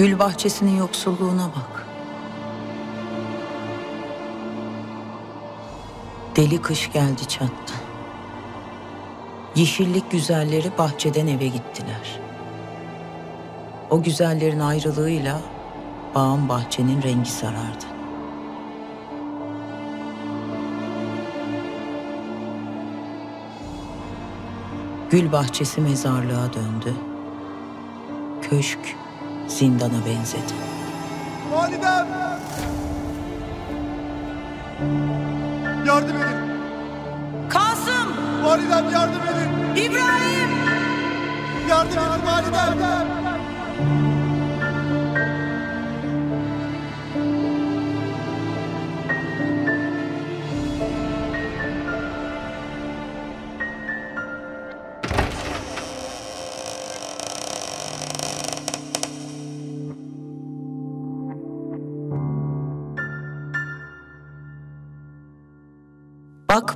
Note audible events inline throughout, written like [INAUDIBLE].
Gül bahçesinin yoksulluğuna bak. Deli kış geldi çattı. Yeşillik güzelleri bahçeden eve gittiler. O güzellerin ayrılığıyla bağın bahçenin rengi sarardı. Gül bahçesi mezarlığa döndü. Köşk zindana benzedi. Validem! Yardım edin! Kasım! Validem yardım edin! İbrahim! Yardım edin validem!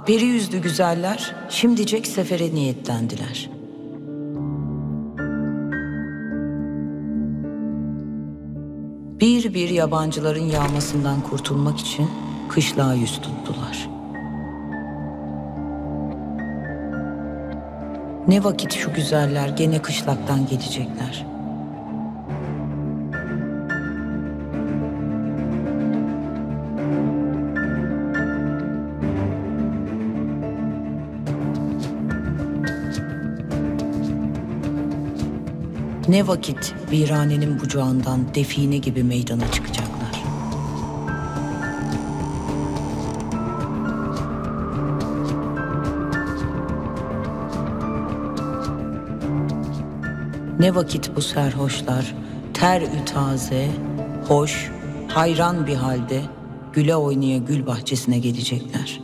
Bak peri yüzlü güzeller şimdicek sefere niyetlendiler. Bir bir yabancıların yağmasından kurtulmak için kışlağa yüz tuttular. Ne vakit şu güzeller gene kışlaktan gelecekler. Ne vakit viranenin bucağından define gibi meydana çıkacaklar. Ne vakit bu serhoşlar ter ütaze, hoş, hayran bir halde güle oynaya gül bahçesine gelecekler.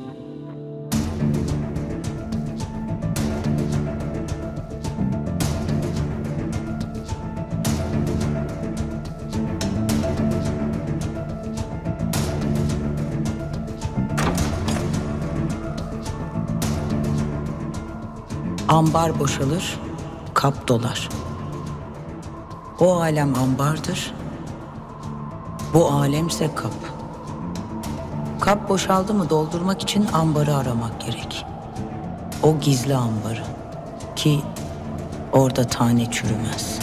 Ambar boşalır, kap dolar. O alem ambardır, bu alemse kap. Kap boşaldı mı doldurmak için ambarı aramak gerek. O gizli ambarı ki orada tane çürümez.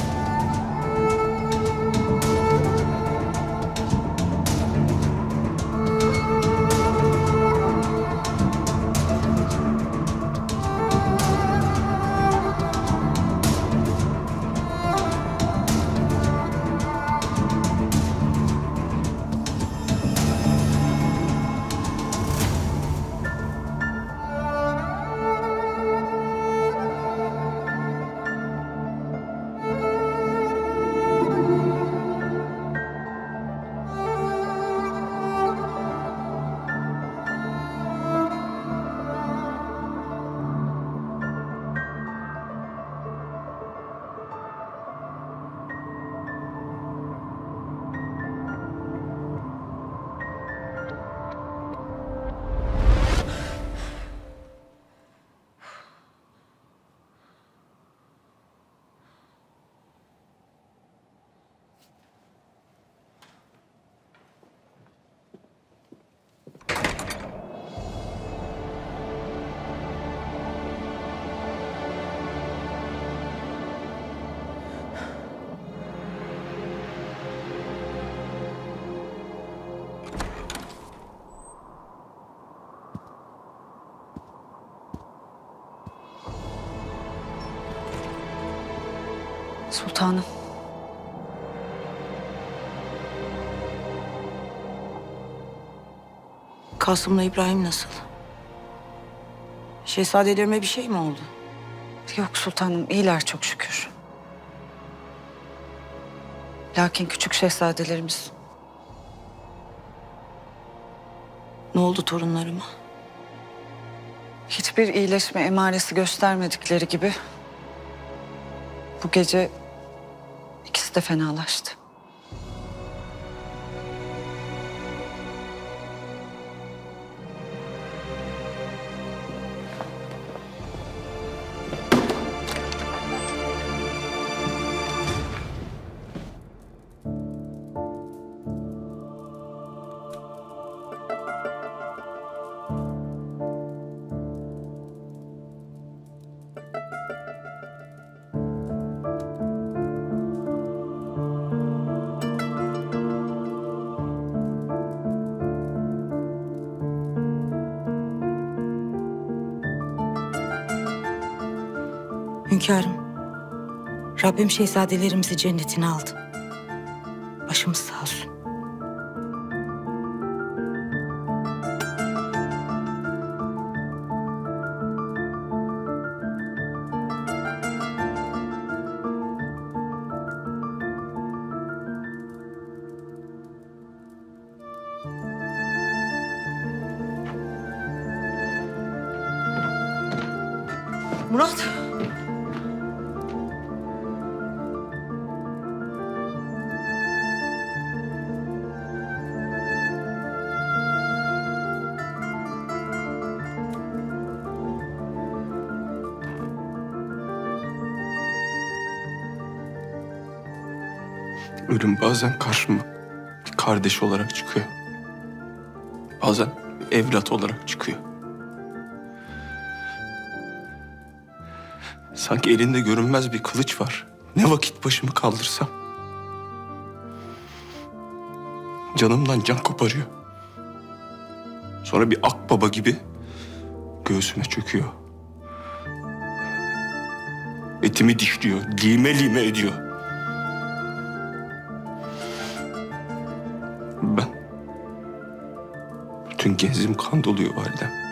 Sultanım. Kasım'la İbrahim nasıl? Şehzadelerime bir şey mi oldu? Yok sultanım iyiler çok şükür. Lakin küçük şehzadelerimiz Ne oldu torunlarıma? hiçbir iyileşme emaresi göstermedikleri gibi bu gece de fenalaştı. Rabbim şehzadelerimizi cennetine aldı. Başımız sağ bazen karşıma bir kardeş olarak çıkıyor. Bazen bir evlat olarak çıkıyor. Sanki elinde görünmez bir kılıç var. Ne vakit başımı kaldırsam. Canımdan can koparıyor. Sonra bir akbaba gibi göğsüme çöküyor. Etimi dişliyor, lime lime ediyor. Genzim kan doluyor validem.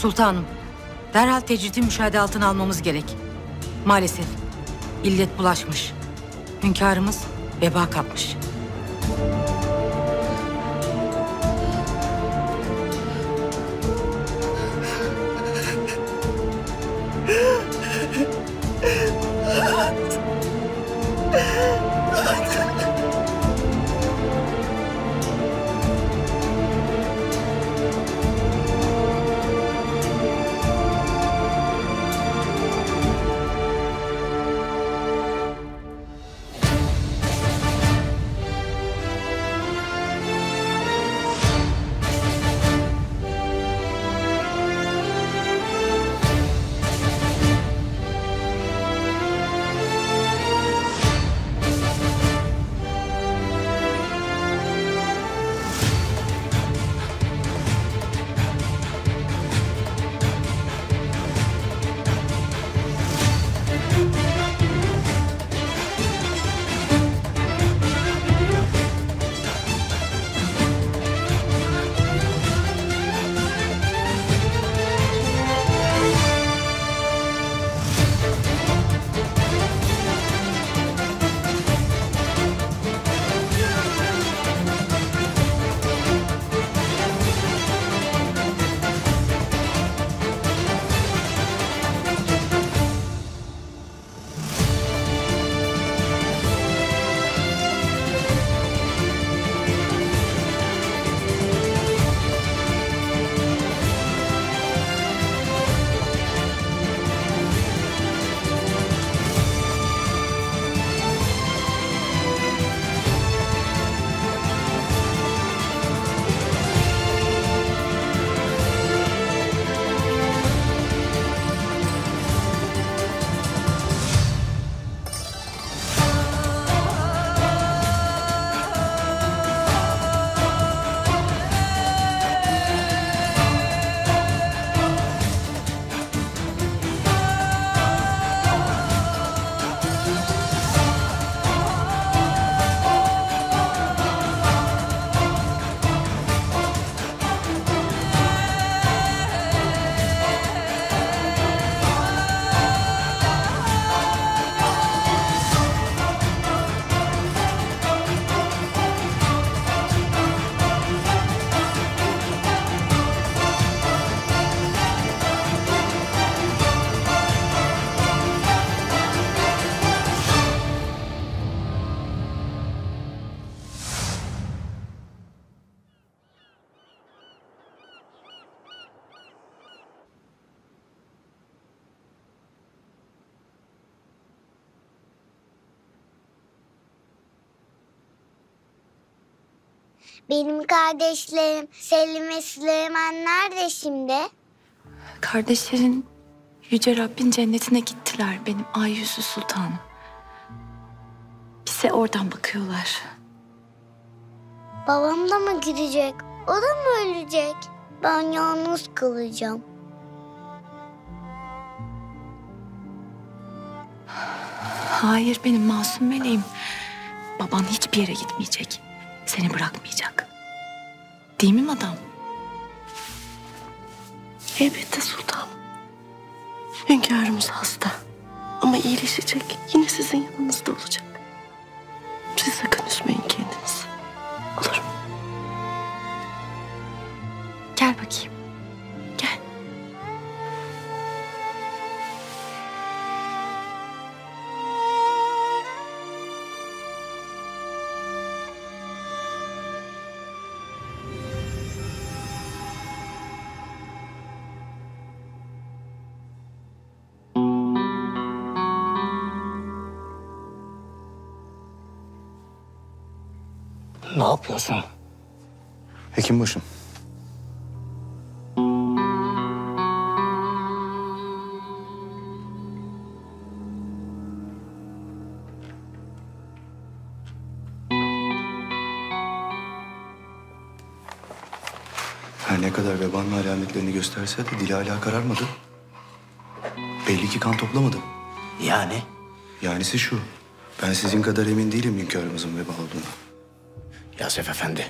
Sultanım, derhal tecridi müşahede altına almamız gerek. Maalesef illet bulaşmış. Hünkârımız veba kapmış. Kardeşlerim Selim ve Süleyman nerede şimdi? Kardeşlerin Yüce Rabbin cennetine gittiler benim ay yüzü sultanım. Bize oradan bakıyorlar. Babam da mı gidecek? O da mı ölecek? Ben yalnız kalacağım. Hayır benim masum meleğim. Baban hiçbir yere gitmeyecek. Seni bırakmayacak. Değil mi madam? Elbette sultanım. Hünkârımız hasta. Ama iyileşecek. Yine sizin yanınızda olacak. Siz sakın Yapıyorsun? Hekimbaşım. Her ne kadar vebanın alametlerini gösterse de dili hala kararmadı. Belli ki kan toplamadı. Yani? Yanisi şu. Ben sizin kadar emin değilim hünkârımızın veba olduğuna. Yasef Efendi.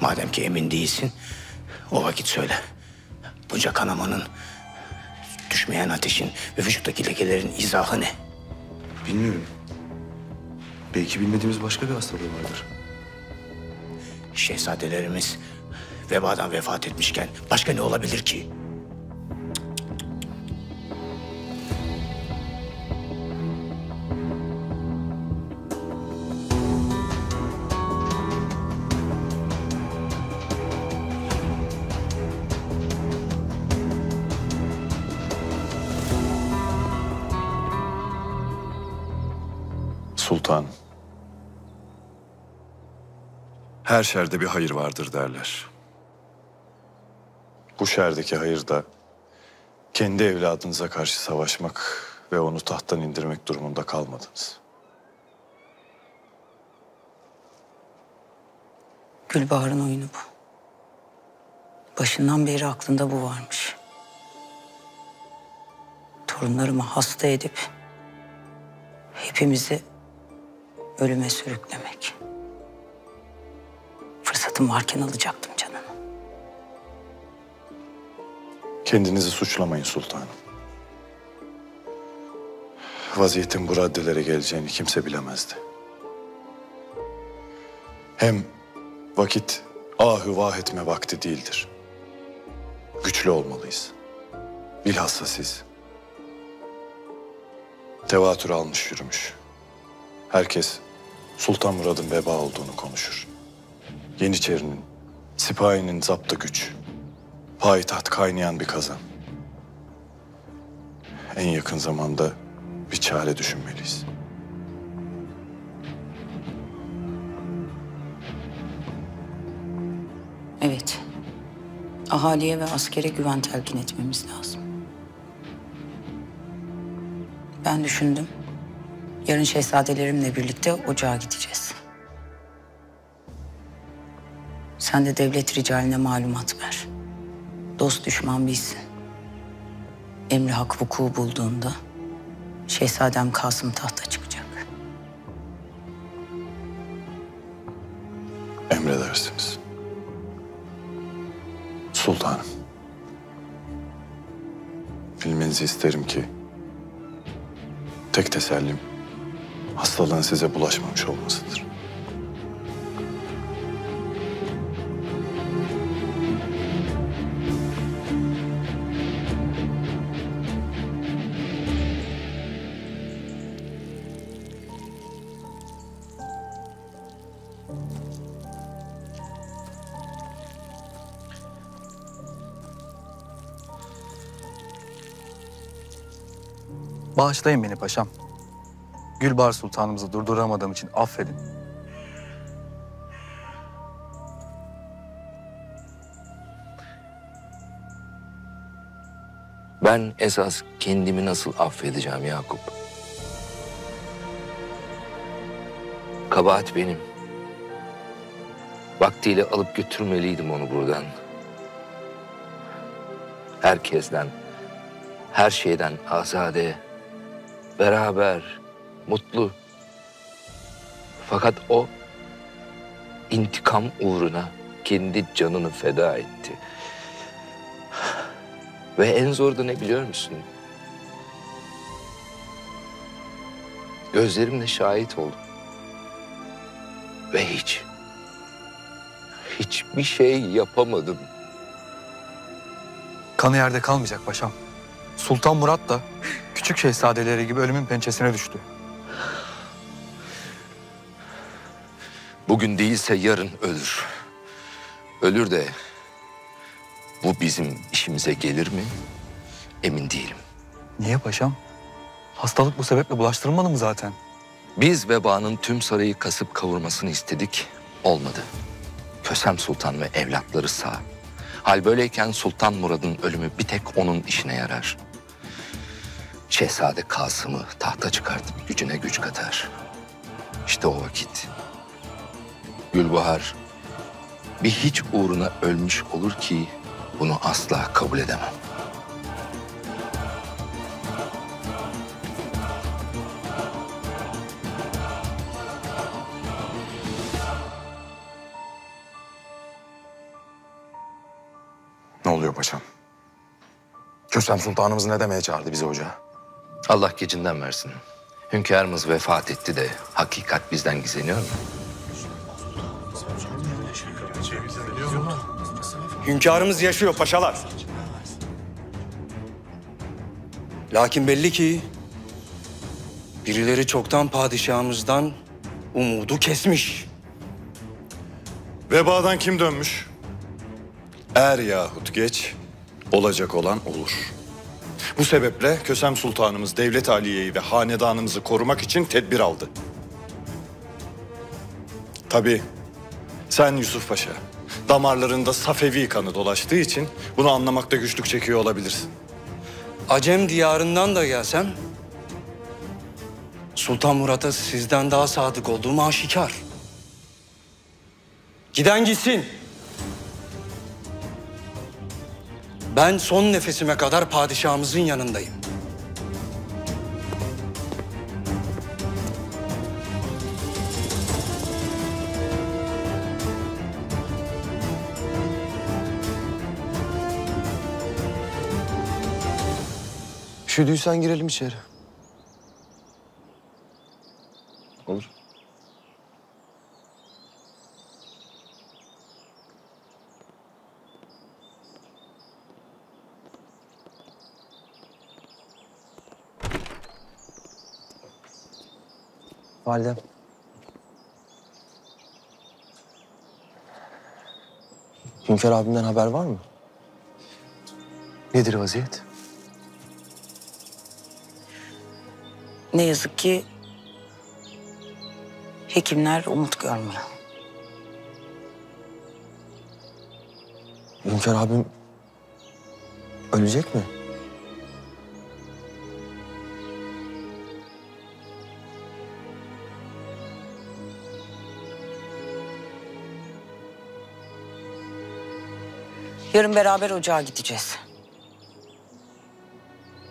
Madem ki emin değilsin, o vakit söyle. Bunca kanamanın, düşmeyen ateşin ve vücuttaki lekelerin izahı ne? Bilmiyorum. Belki bilmediğimiz başka bir hastalığı vardır. Şehzadelerimiz vebadan vefat etmişken başka ne olabilir ki? Her şerde bir hayır vardır derler. Bu şerdeki hayır da kendi evladınıza karşı savaşmak ve onu tahttan indirmek durumunda kalmadınız. Gülbahar'ın oyunu bu. Başından beri aklında bu varmış. Torunlarımı hasta edip hepimizi ölüme sürüklemek. Fırsatım varken alacaktım canını. Kendinizi suçlamayın sultanım. Vaziyetin bu raddelere geleceğini kimse bilemezdi. Hem vakit ahü vah etme vakti değildir. Güçlü olmalıyız. Bilhassa siz. Tevatür almış yürümüş. Herkes Sultan Murad'ın veba olduğunu konuşur. Yeniçerinin, sipahinin zaptı güç. Payitaht kaynayan bir kazan. En yakın zamanda bir çare düşünmeliyiz. Evet. Ahaliye ve askere güven telkin etmemiz lazım. Ben düşündüm. Yarın şehzadelerimle birlikte ocağa gideceğiz. Sen de devlet ricaline malumat ver. Dost düşman bilsin. Emri hak vuku bulduğunda Şehzadem Kasım tahta çıkacak. Emredersiniz. Sultanım. Bilmenizi isterim ki tek tesellim hastalığın size bulaşmamış olmasıdır. Bağışlayın beni paşam. Gülbar Sultanımızı durduramadığım için affedin. Ben esas kendimi nasıl affedeceğim Yakup? Kabahat benim. Vaktiyle alıp götürmeliydim onu buradan. Herkesten, her şeyden azade, beraber, mutlu. Fakat o intikam uğruna kendi canını feda etti. Ve en zor da ne biliyor musun? Gözlerimle şahit oldum. Ve hiç, hiçbir şey yapamadım. Kanı yerde kalmayacak paşam. Sultan Murat da küçük şehzadeleri gibi ölümün pençesine düştü. Bugün değilse yarın ölür. Ölür de bu bizim işimize gelir mi? Emin değilim. Niye paşam? Hastalık bu sebeple bulaştırılmadı mı zaten? Biz vebanın tüm sarayı kasıp kavurmasını istedik. Olmadı. Kösem Sultan ve evlatları sağ. Hal böyleyken Sultan Murad'ın ölümü bir tek onun işine yarar. Şehzade Kasım'ı tahta çıkartıp gücüne güç katar. İşte o vakit. Gülbahar bir hiç uğruna ölmüş olur ki bunu asla kabul edemem. Ne oluyor paşam? Kösem Sultanımız ne demeye çağırdı bizi ocağa? Allah gecinden versin. Hünkârımız vefat etti de hakikat bizden gizleniyor mu? Hünkârımız yaşıyor paşalar. Lakin belli ki birileri çoktan padişahımızdan umudu kesmiş. Vebadan kim dönmüş? Er yahut geç olacak olan olur. Bu sebeple Kösem Sultanımız Devlet Aliye'yi ve hanedanımızı korumak için tedbir aldı. Tabii sen Yusuf Paşa damarlarında Safevi kanı dolaştığı için bunu anlamakta güçlük çekiyor olabilirsin. Acem diyarından da gelsem Sultan Murat'a sizden daha sadık olduğum aşikar. Giden gitsin. Ben son nefesime kadar padişahımızın yanındayım. Üşüdüysen girelim içeri. Olur. Validem. Hünkâr abimden haber var mı? Nedir vaziyet? Ne yazık ki hekimler umut görmüyor. Hünkâr abim ölecek mi? Yarın beraber ocağa gideceğiz.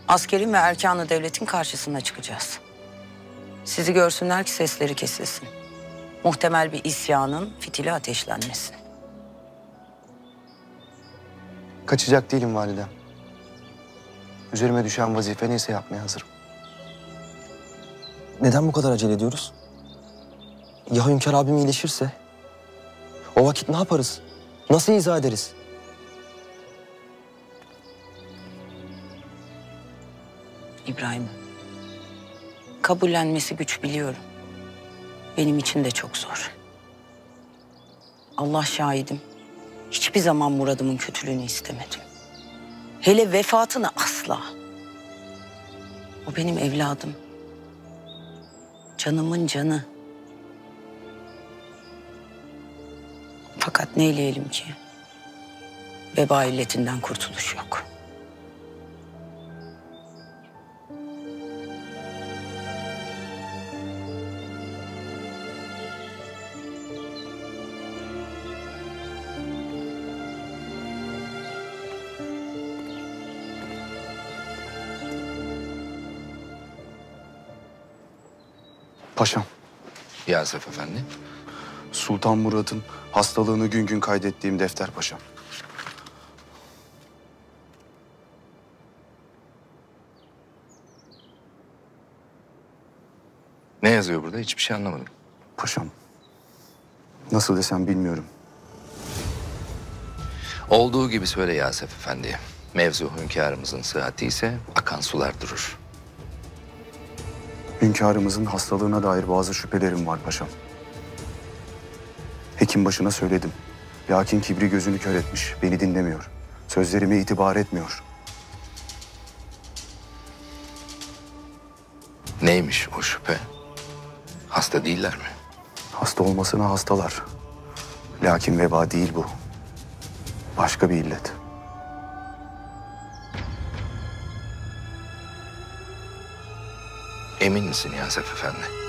Askerin ve erkanı devletin karşısına çıkacağız. Sizi görsünler ki sesleri kesilsin. Muhtemel bir isyanın fitili ateşlenmesin. Kaçacak değilim validem. Üzerime düşen vazife neyse yapmaya hazırım. Neden bu kadar acele ediyoruz? Ya Hünkâr abim iyileşirse? O vakit ne yaparız? Nasıl izah ederiz? İbrahim. Kabullenmesi güç biliyorum. Benim için de çok zor. Allah şahidim. Hiçbir zaman muradımın kötülüğünü istemedim. Hele vefatını asla. O benim evladım. Canımın canı. Fakat neyleyelim ki? Veba illetinden kurtuluş yok. Paşam, Yasef Efendi. Sultan Murat'ın hastalığını gün gün kaydettiğim defter paşam. Ne yazıyor burada? Hiçbir şey anlamadım. Paşam, nasıl desem bilmiyorum. Olduğu gibi söyle Yasef Efendi. Mevzu hünkârımızın sıhhati ise akan sular durur. Hünkârımızın hastalığına dair bazı şüphelerim var paşam. Hekim başına söyledim. Lakin kibri gözünü kör etmiş, beni dinlemiyor. Sözlerime itibar etmiyor. Neymiş o şüphe? Hasta değiller mi? Hasta olmasına hastalar. Lakin veba değil bu. Başka bir illet. Emin misin Yasef Efendi?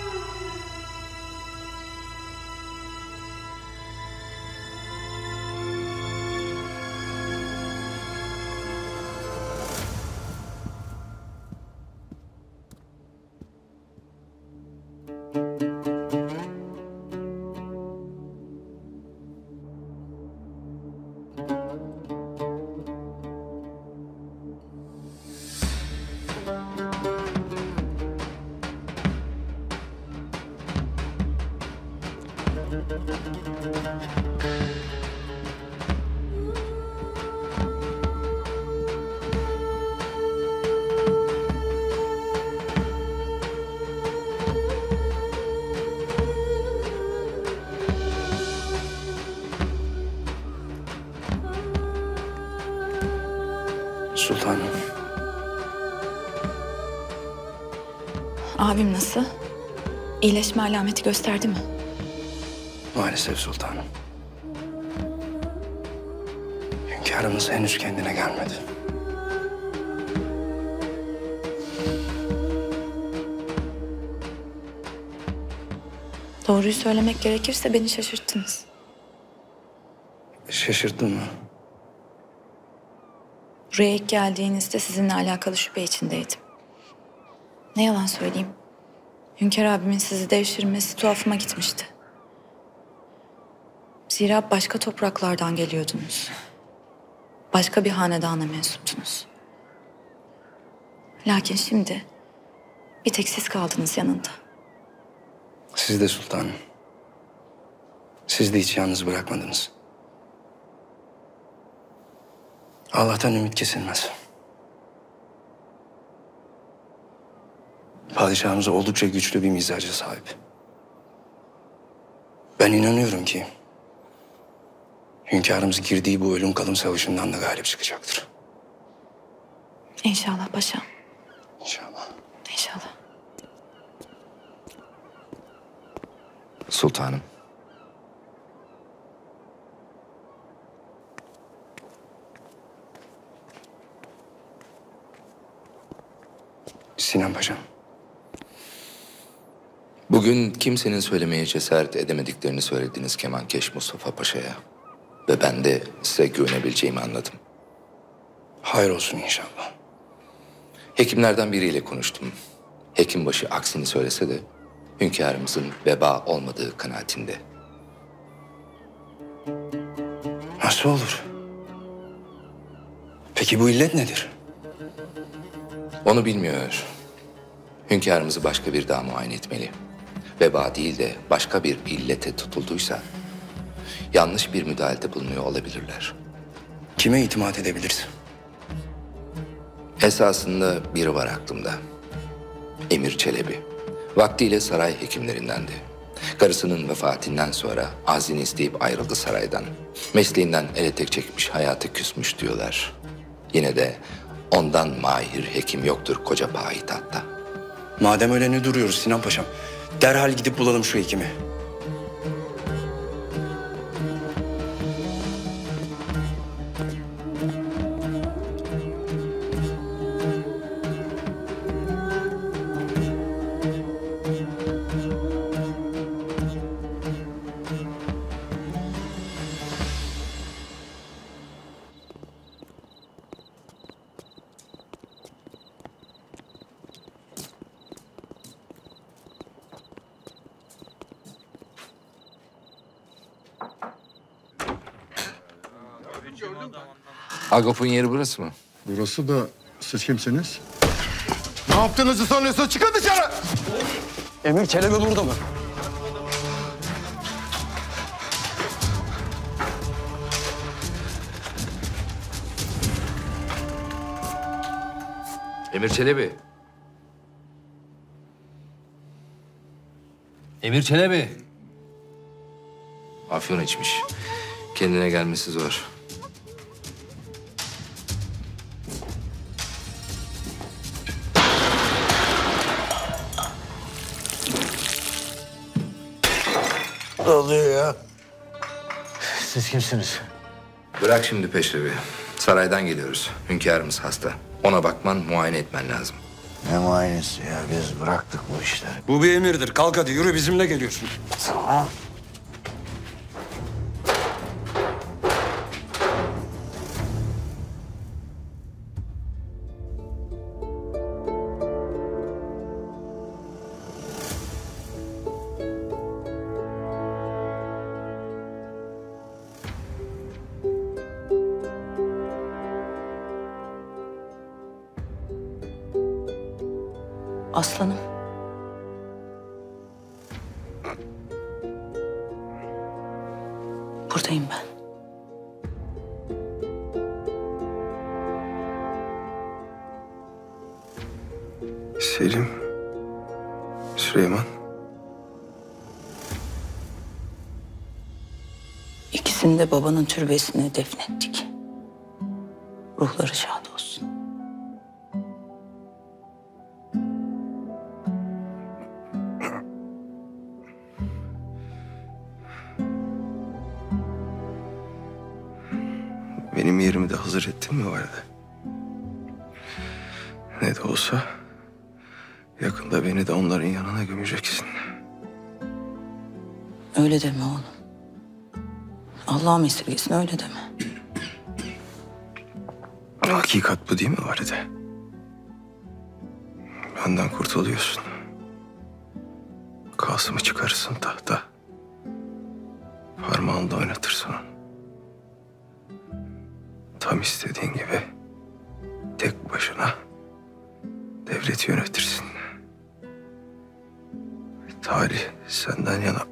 İyileşme alameti gösterdi mi? Maalesef sultanım. Hünkârımız henüz kendine gelmedi. Doğruyu söylemek gerekirse beni şaşırttınız. Şaşırttın mı? Buraya ilk geldiğinizde sizinle alakalı şüphe içindeydim. Ne yalan söyleyeyim. Hünkar abimin sizi devşirmesi tuhafıma gitmişti. Zira başka topraklardan geliyordunuz. Başka bir hanedana mensuptunuz. Lakin şimdi bir tek siz kaldınız yanında. Siz de sultanım. Siz de hiç yalnız bırakmadınız. Allah'tan ümit kesilmez. Padişahımız oldukça güçlü bir mizaca sahip. Ben inanıyorum ki hünkârımız girdiği bu ölüm kalım savaşından da galip çıkacaktır. İnşallah paşam. İnşallah. İnşallah. Sultanım. Sinan Paşam. Bugün kimsenin söylemeye cesaret edemediklerini söylediniz Kemankeş Mustafa Paşa'ya. Ve ben de size güvenebileceğimi anladım. Hayır olsun inşallah. Hekimlerden biriyle konuştum. Hekimbaşı aksini söylese de hünkârımızın veba olmadığı kanaatinde. Nasıl olur? Peki bu illet nedir? Onu bilmiyor. Hünkârımızı başka bir daha muayene etmeli. Veba değil de başka bir illete tutulduysa yanlış bir müdahalede bulunuyor olabilirler. Kime itimat edebiliriz? Esasında biri var aklımda. Emir Çelebi. Vaktiyle saray hekimlerindendi. Karısının vefatından sonra azini isteyip ayrıldı saraydan. Mesleğinden ele tek çekmiş, hayatı küsmüş diyorlar. Yine de ondan mahir hekim yoktur koca payitahtta. Madem öyle ne duruyoruz Sinan Paşam? Derhal gidip bulalım şu hekimi. Agop'un yeri burası mı? Burası da siz kimsiniz? Ne yaptığınızı sanıyorsun? Çıkın dışarı! Emir Çelebi burada mı? Emir Çelebi. Emir Çelebi. Afyon içmiş. Kendine gelmesi zor. Ne oluyor ya? Siz kimsiniz? Bırak şimdi peşrevi. Saraydan geliyoruz. Hünkârımız hasta. Ona bakman, muayene etmen lazım. Ne muayenesi ya? Biz bıraktık bu işleri. Bu bir emirdir. Kalk hadi yürü bizimle geliyorsun. Tamam. Aslanım. Buradayım ben. Selim. Süleyman. İkisini de babanın türbesine defnettik. Ruhları şad hazır ettin mi vardı? Ne de olsa yakında beni de onların yanına gömeceksin. Öyle deme oğlum. Allah'ım esirgesin öyle deme. Hakikat bu değil mi Valide? Benden kurtuluyorsun. Kasım'ı çıkarırsın tahta. Parmağında oynatırsın onu. İstediğin gibi tek başına devleti yönetirsin. Tarih senden yana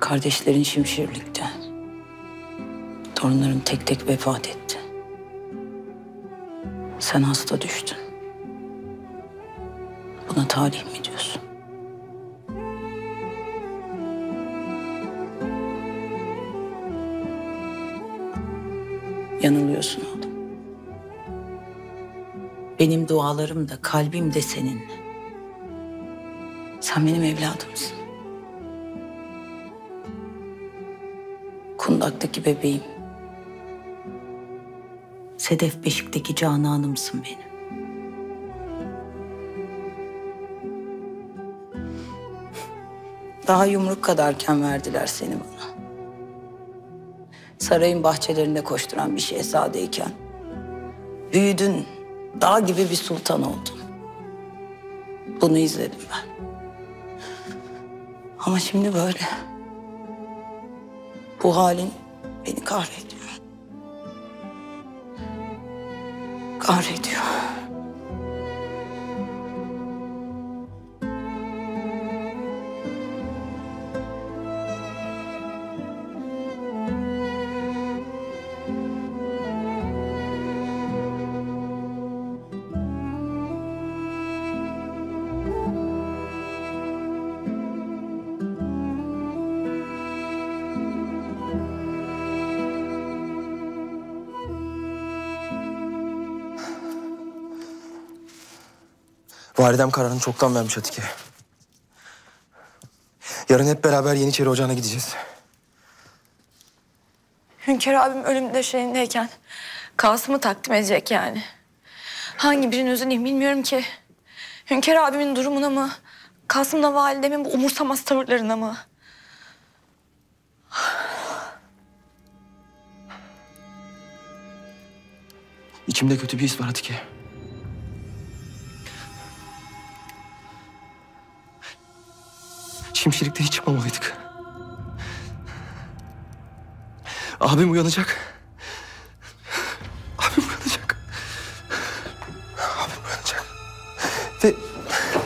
Kardeşlerin Şimşirlik'te. Torunların tek tek vefat etti. Sen hasta düştün. Talih mi diyorsun? Yanılıyorsun oğlum. Benim dualarım da kalbim de seninle. Sen benim evladımsın. Kundaktaki bebeğim. Sedef Beşik'teki cananımsın benim. Daha yumruk kadarken verdiler seni bana. Sarayın bahçelerinde koşturan bir şehzadeyken büyüdün, dağ gibi bir sultan oldun. Bunu izledim ben. Ama şimdi böyle. Bu halin beni kahrediyor. Kahrediyor. Validem kararını çoktan vermiş Atike. Yarın hep beraber Yeniçeri Ocağı'na gideceğiz. Hünkar abim ölüm döşeğindeyken Kasım'ı takdim edecek yani. Hangi birinin üzüleyim bilmiyorum ki. Hünkar abimin durumuna mı? Kasım'la validemin bu umursamaz tavırlarına mı? İçimde kötü bir his var Atike. Hemşirelikten hiç çıkmamalıydık. Abim uyanacak. Abim uyanacak. Abim uyanacak. Ve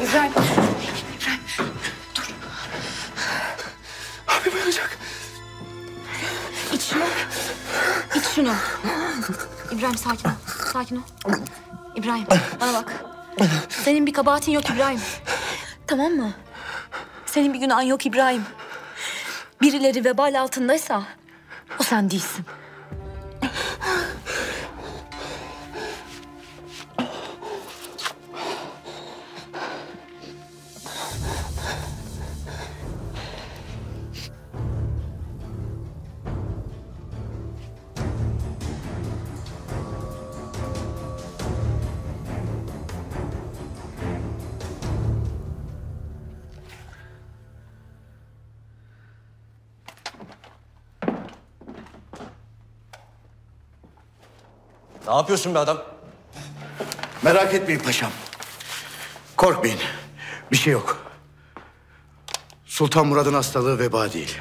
İbrahim. abim uyanacak. İç şunu. İç şunu. İbrahim sakin ol. Sakin ol. İbrahim bana bak. Senin bir kabahatin yok İbrahim. Tamam mı? Senin bir günahın yok İbrahim. Birileri vebal altındaysa o sen değilsin. Ne yapıyorsun be adam? Merak etmeyin paşam. Korkmayın. Bir şey yok. Sultan Murad'ın hastalığı veba değil.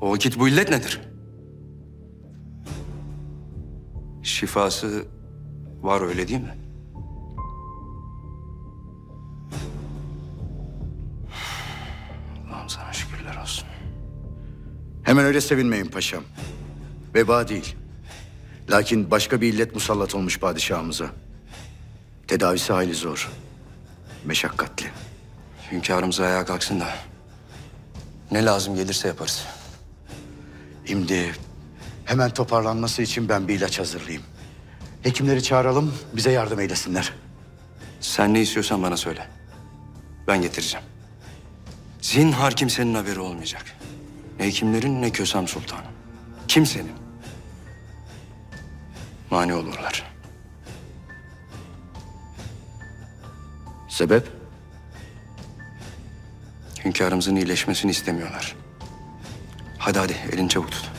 O vakit bu illet nedir? Şifası var öyle değil mi? Allah'ım sana şükürler olsun. Hemen öyle sevinmeyin paşam. Veba değil. Lakin başka bir illet musallat olmuş padişahımıza. Tedavisi hayli zor. Meşakkatli. Hünkârımız ayağa kalksın da ne lazım gelirse yaparız. Şimdi hemen toparlanması için ben bir ilaç hazırlayayım. Hekimleri çağıralım, bize yardım eylesinler. Sen ne istiyorsan bana söyle. Ben getireceğim. Zinhar kimsenin haberi olmayacak. Ne hekimlerin ne Kösem Sultan'ın. Kimsenin. Mani olurlar. Sebep? Hünkârımızın iyileşmesini istemiyorlar. Hadi hadi elini çabuk tut.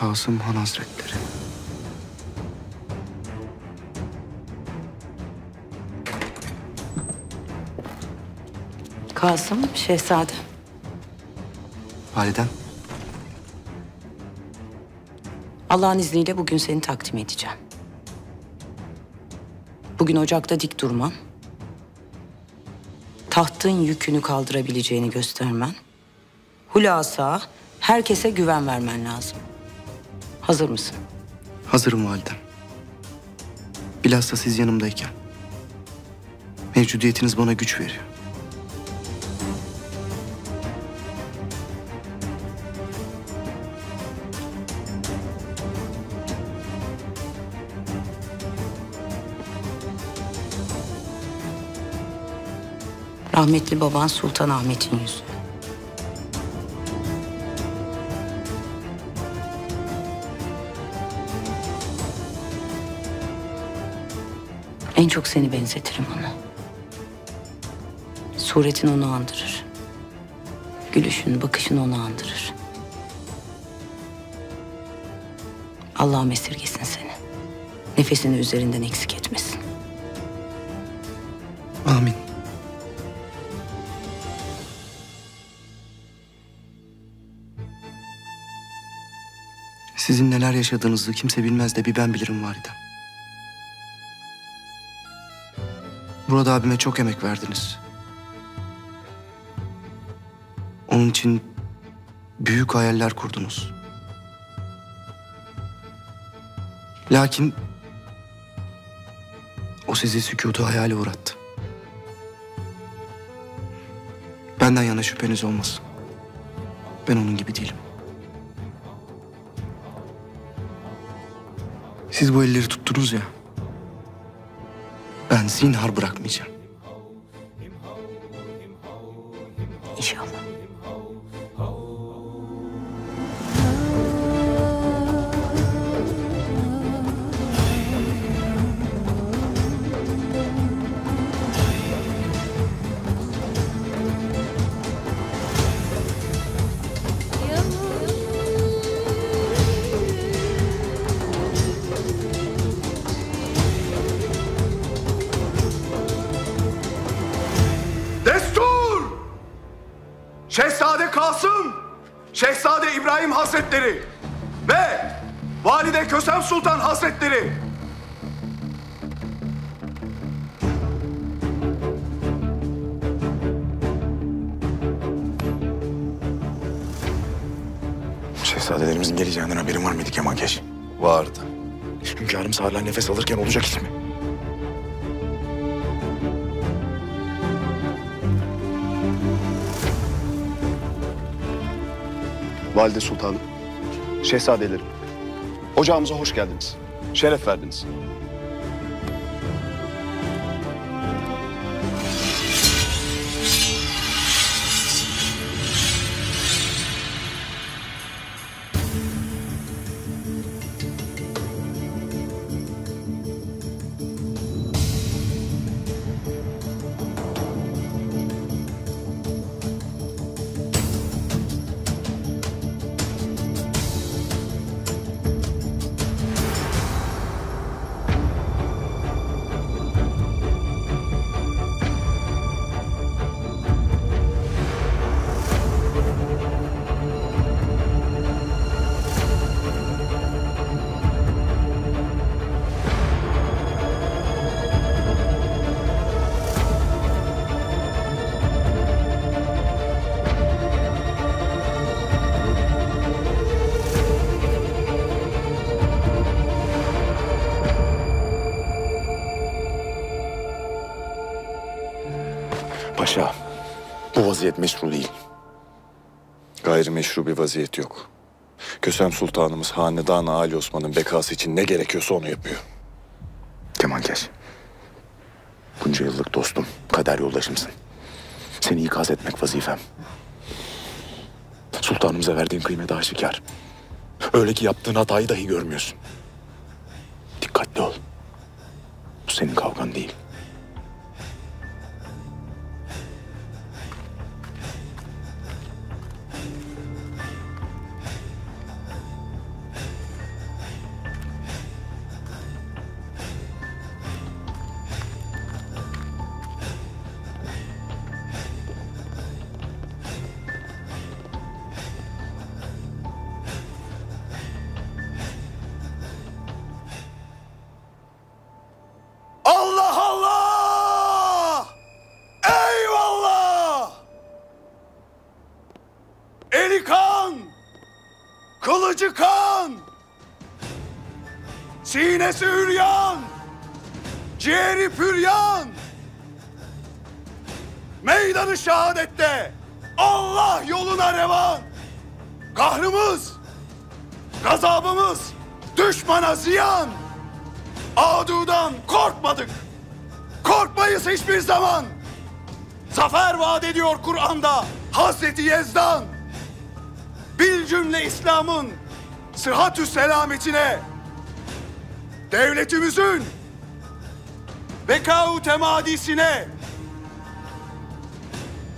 Kasım Han Hazretleri. Kasım, şehzadem. Validem. Allah'ın izniyle bugün seni takdim edeceğim. Bugün ocakta dik durman, tahtın yükünü kaldırabileceğini göstermen, hulasa herkese güven vermen lazım. Hazır mısın? Hazırım validem. Bilhassa siz yanımdayken. Mevcudiyetiniz bana güç veriyor. Rahmetli baban Sultan Ahmet'in yüzü. Çok seni benzetirim ona. Suretin onu andırır. Gülüşün, bakışın onu andırır. Allah'ım esirgesin seni. Nefesini üzerinden eksik etmesin. Amin. Sizin neler yaşadığınızı kimse bilmez de bir ben bilirim validem. Burada abime çok emek verdiniz. Onun için büyük hayaller kurdunuz. Lakin o sizi sükutu hayale uğrattı. Benden yana şüpheniz olmasın. Ben onun gibi değilim. Siz bu elleri tuttunuz ya. Zinhar bırakmayacağım. Şehzadelerim. Ocağımıza hoş geldiniz. Şeref verdiniz. Vaziyet meşru değil. Gayrimeşru bir vaziyet yok. Kösem Sultanımız Hanedan-ı Ali Osman'ın bekası için ne gerekiyorsa onu yapıyor. Kemalkeş, bunca yıllık dostum, kader yoldaşımsın. Seni ikaz etmek vazifem. Sultanımıza verdiğin kıymet aşikar. Öyle ki yaptığın hatayı dahi görmüyorsun. Zafer vaat ediyor Kur'an'da. Hazreti Yezdan. Bil cümle İslam'ın sıhhatü selametine. Devletimizin bekâ temadisine.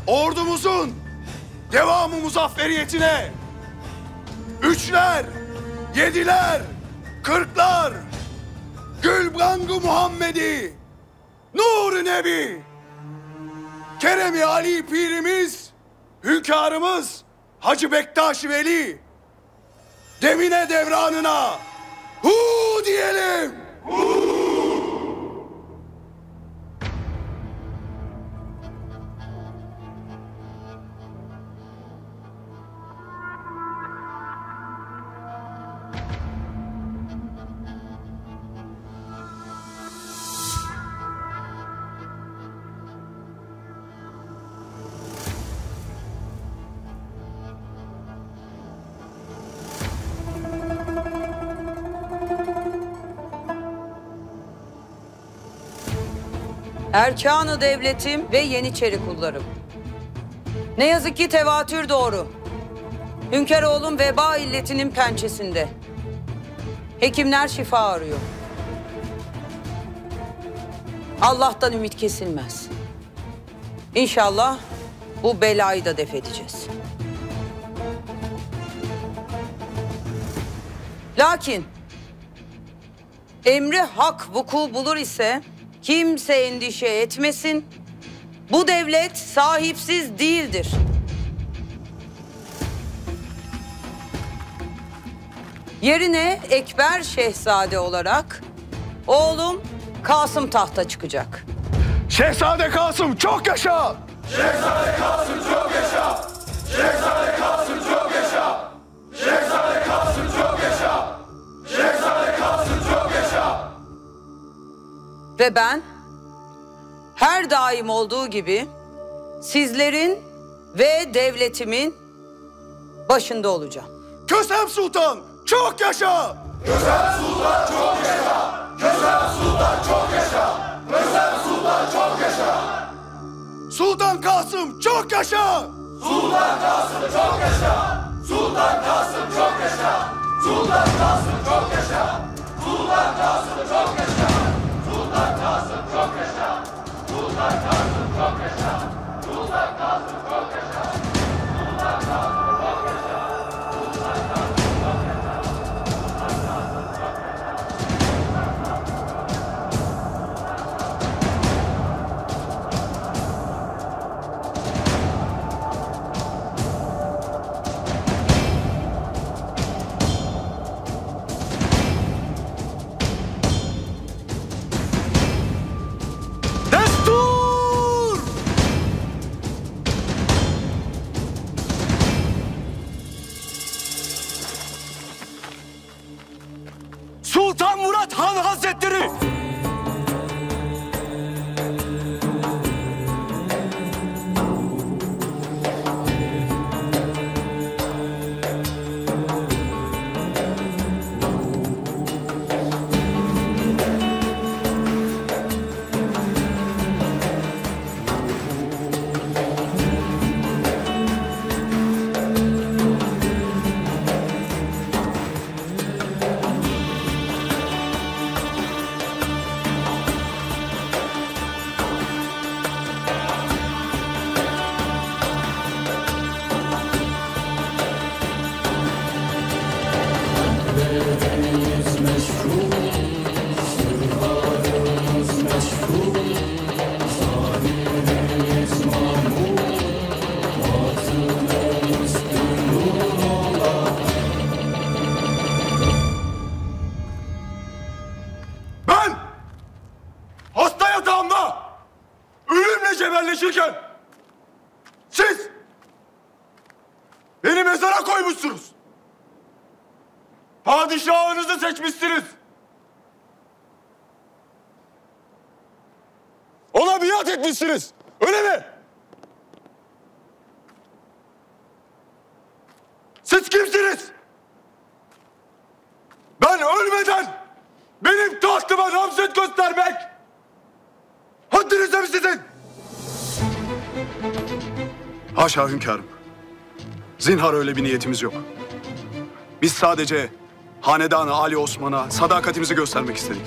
Ordumuzun devamı muzafferiyetine. Üçler, yediler, kırklar, Gülbrangı Muhammedi, Nur Nebi, Keremi Ali Pirimiz, hünkârımız Hacı Bektaş Veli, demine devranına hu diyelim. Erkanı devletim ve Yeniçeri kullarım. Ne yazık ki tevatür doğru. Hünkâroğlum veba illetinin pençesinde. Hekimler şifa arıyor. Allah'tan ümit kesilmez. İnşallah bu belayı da def edeceğiz. Lakin emri hak vuku bulur ise kimse endişe etmesin. Bu devlet sahipsiz değildir. Yerine Ekber Şehzade olarak oğlum Kasım tahta çıkacak. Şehzade Kasım çok yaşa! Şehzade Kasım çok yaşa! Şehzade Kasım çok yaşa! Şehzade Ve ben her daim olduğu gibi sizlerin ve devletimin başında olacağım. Kösem Sultan çok yaşa! Kösem Sultan çok yaşa! Kösem Sultan çok yaşa! Kösem Sultan çok yaşa! Sultan Kasım çok yaşa! Sultan Kasım çok yaşa! Sultan Kasım çok yaşa! Sultan Kasım çok yaşa! Sultan Kasım çok yaşa! Kullar kalsın çok yaşa. Kullar kalsın çok yaşa. Kullar kalsın やってる。Etmişsiniz. Öyle mi? Siz kimsiniz? Ben ölmeden benim tahtıma namzet göstermek haddinize mi sizin? Haşa hünkârım. Zinhar öyle bir niyetimiz yok. Biz sadece hanedanı Ali Osman'a sadakatimizi göstermek istedik.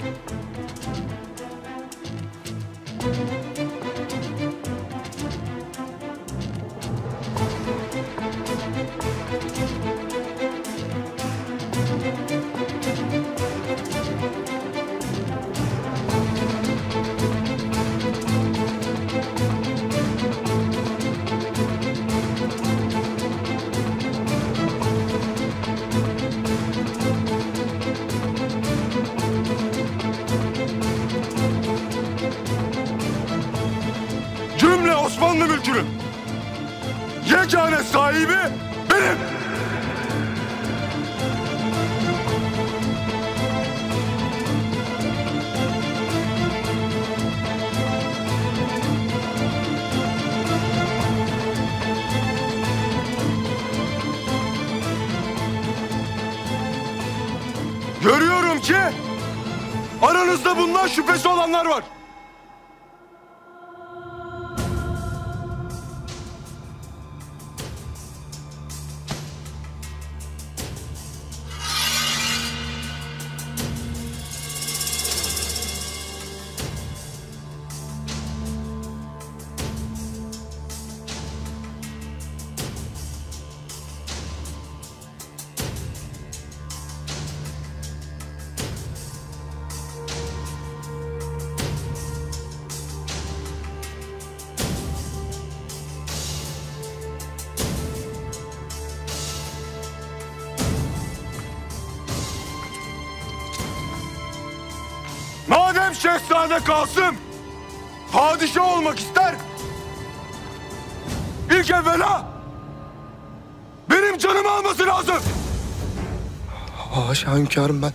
Hünkârım ben.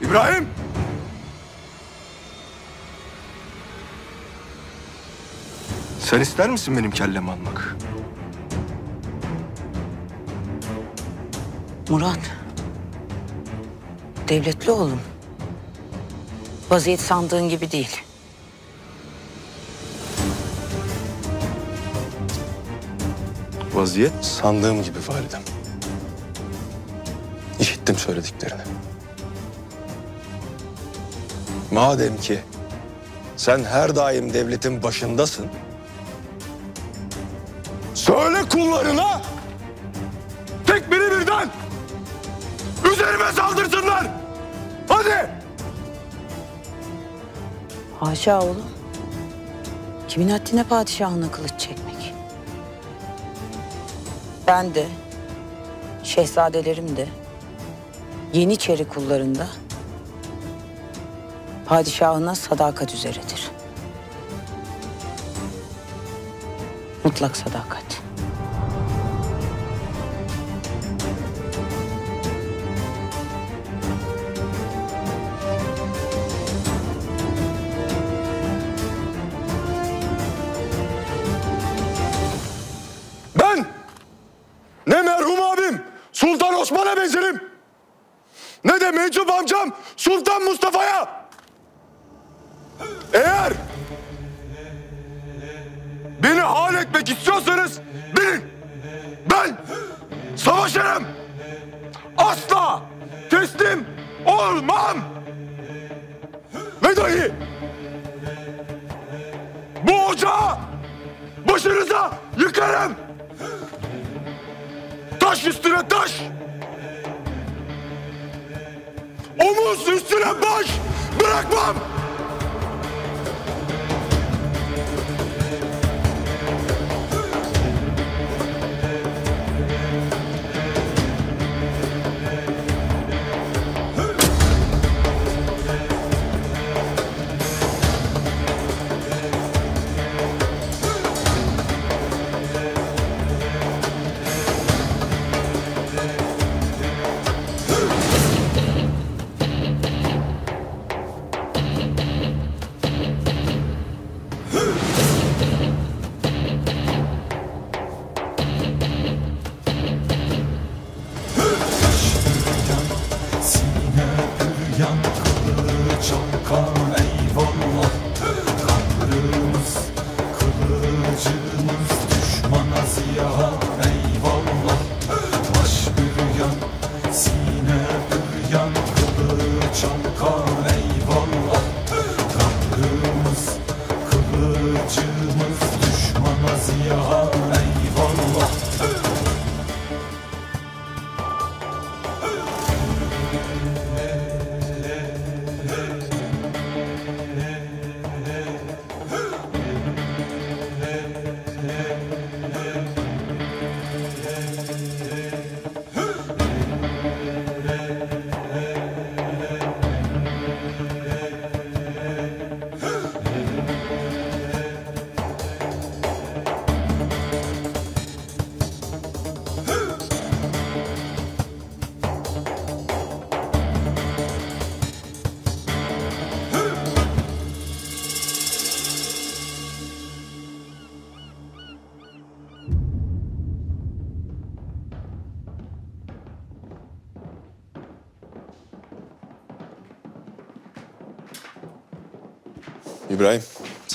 İbrahim! Sen ister misin benim kellemi almak? Murat. Devletli oğlum. Vaziyet sandığın gibi değil. Vaziyet sandığım gibi validem. İşittim söylediklerini. Madem ki sen her daim devletin başındasın. Söyle kullarına tek biri birden üzerime saldırsınlar. Hadi! Haşa oğlum. Kimin haddine padişahına kılıç çekmek? Ben de, şehzadelerim de, Yeniçeri kullarında padişahına sadakat üzeredir. Mutlak sadakat. Meczup amcam Sultan Mustafa'ya. Eğer beni hal etmek istiyorsanız bilin. Ben savaşırım. Asla teslim olmam. Ve dahi bu ocağı başınıza yıkarım. Taş üstüne taş. Omuz üstüne baş bırakmam.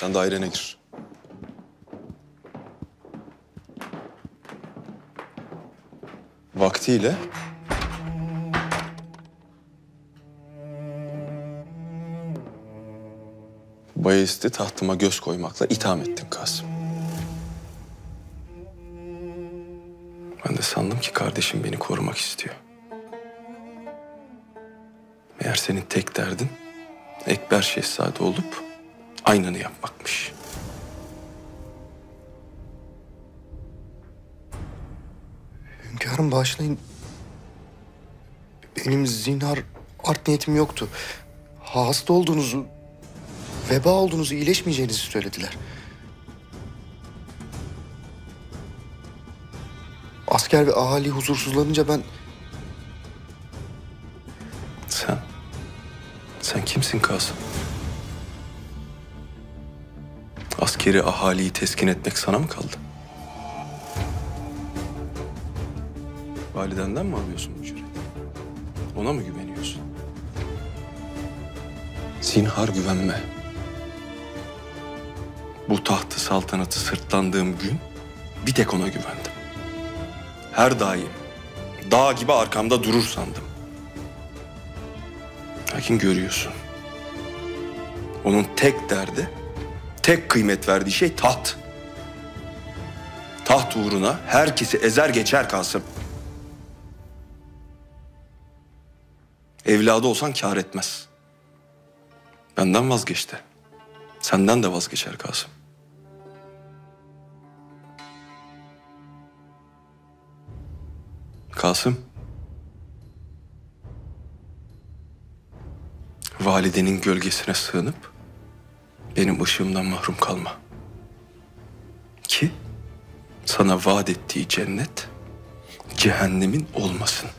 Sen dairene gir. Vaktiyle Bayezid'i tahtıma göz koymakla itham ettin Kasım. Ben de sandım ki kardeşim beni korumak istiyor. Meğer senin tek derdin Ekber Şehzade olup aynını yapmakmış. Hünkârım bağışlayın. Benim zinhar art niyetim yoktu. Hasta olduğunuzu, veba olduğunuzu, iyileşmeyeceğinizi söylediler. Asker ve ahali huzursuzlanınca ben Sen, sen kimsin Kasım? Askeri ahaliyi teskin etmek sana mı kaldı? Validenden mi alıyorsun bu cüreti? Ona mı güveniyorsun? Zinhar güvenme. Bu tahtı saltanatı sırtlandığım gün bir tek ona güvendim. Her daim dağ gibi arkamda durur sandım. Lakin görüyorsun. Onun tek derdi, tek kıymet verdiği şey taht. Taht uğruna herkesi ezer geçer Kasım. Evladı olsan kâr etmez. Benden vazgeçti. Senden de vazgeçer Kasım. Kasım. Validenin gölgesine sığınıp benim ışığımdan mahrum kalma. Ki sana vaat ettiği cennet cehennemin olmasın.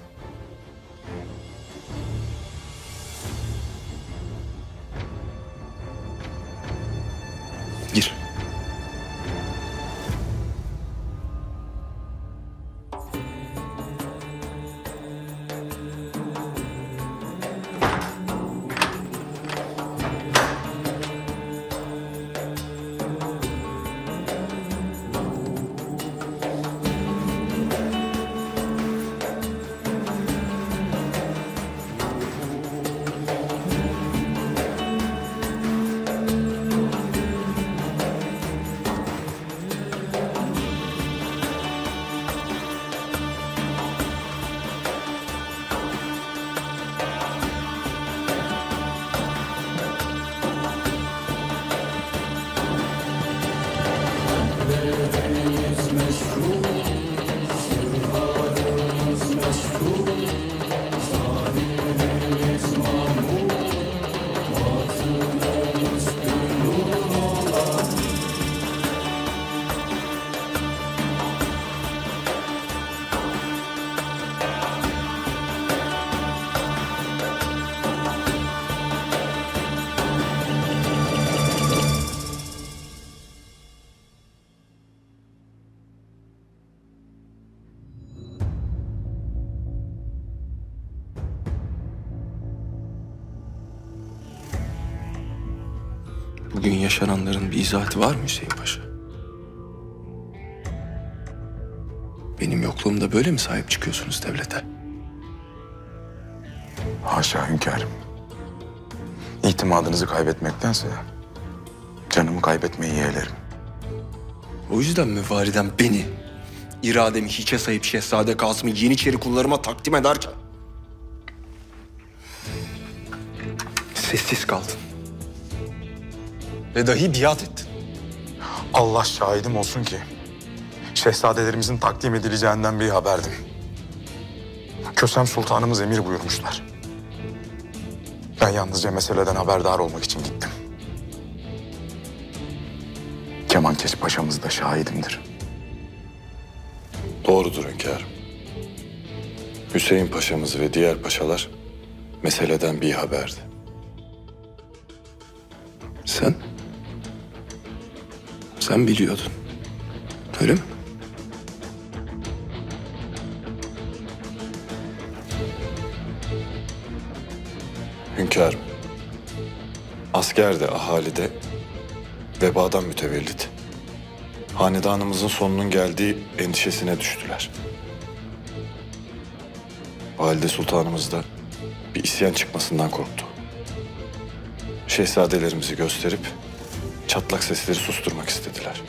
İzahatı var mı Hüseyin Paşa? Benim yokluğumda böyle mi sahip çıkıyorsunuz devlete? Haşa hünkârım. İtimadınızı kaybetmektense canımı kaybetmeyi yeğlerim. O yüzden mi validem beni, irademi hiçe sayıp Şehzade Kasım'ı Yeniçeri kullarıma takdim ederken... Sessiz kaldın. Ve dahi biat ettin. Allah şahidim olsun ki şehzadelerimizin takdim edileceğinden bir haberdim. Kösem Sultanımız emir buyurmuşlar. Ben yalnızca meseleden haberdar olmak için gittim. Kemankeş Paşa'mız da şahidimdir. Doğrudur hünkârım. Hüseyin Paşa'mız ve diğer paşalar meseleden bir haberdi. Sen biliyordun. Öyle mi? Hünkârım, asker de ahali de vebadan mütevellit. Hanedanımızın sonunun geldiği endişesine düştüler. Valide Sultanımız da bir isyan çıkmasından korktu. Şehzadelerimizi gösterip çatlak sesleri susturmak istediler.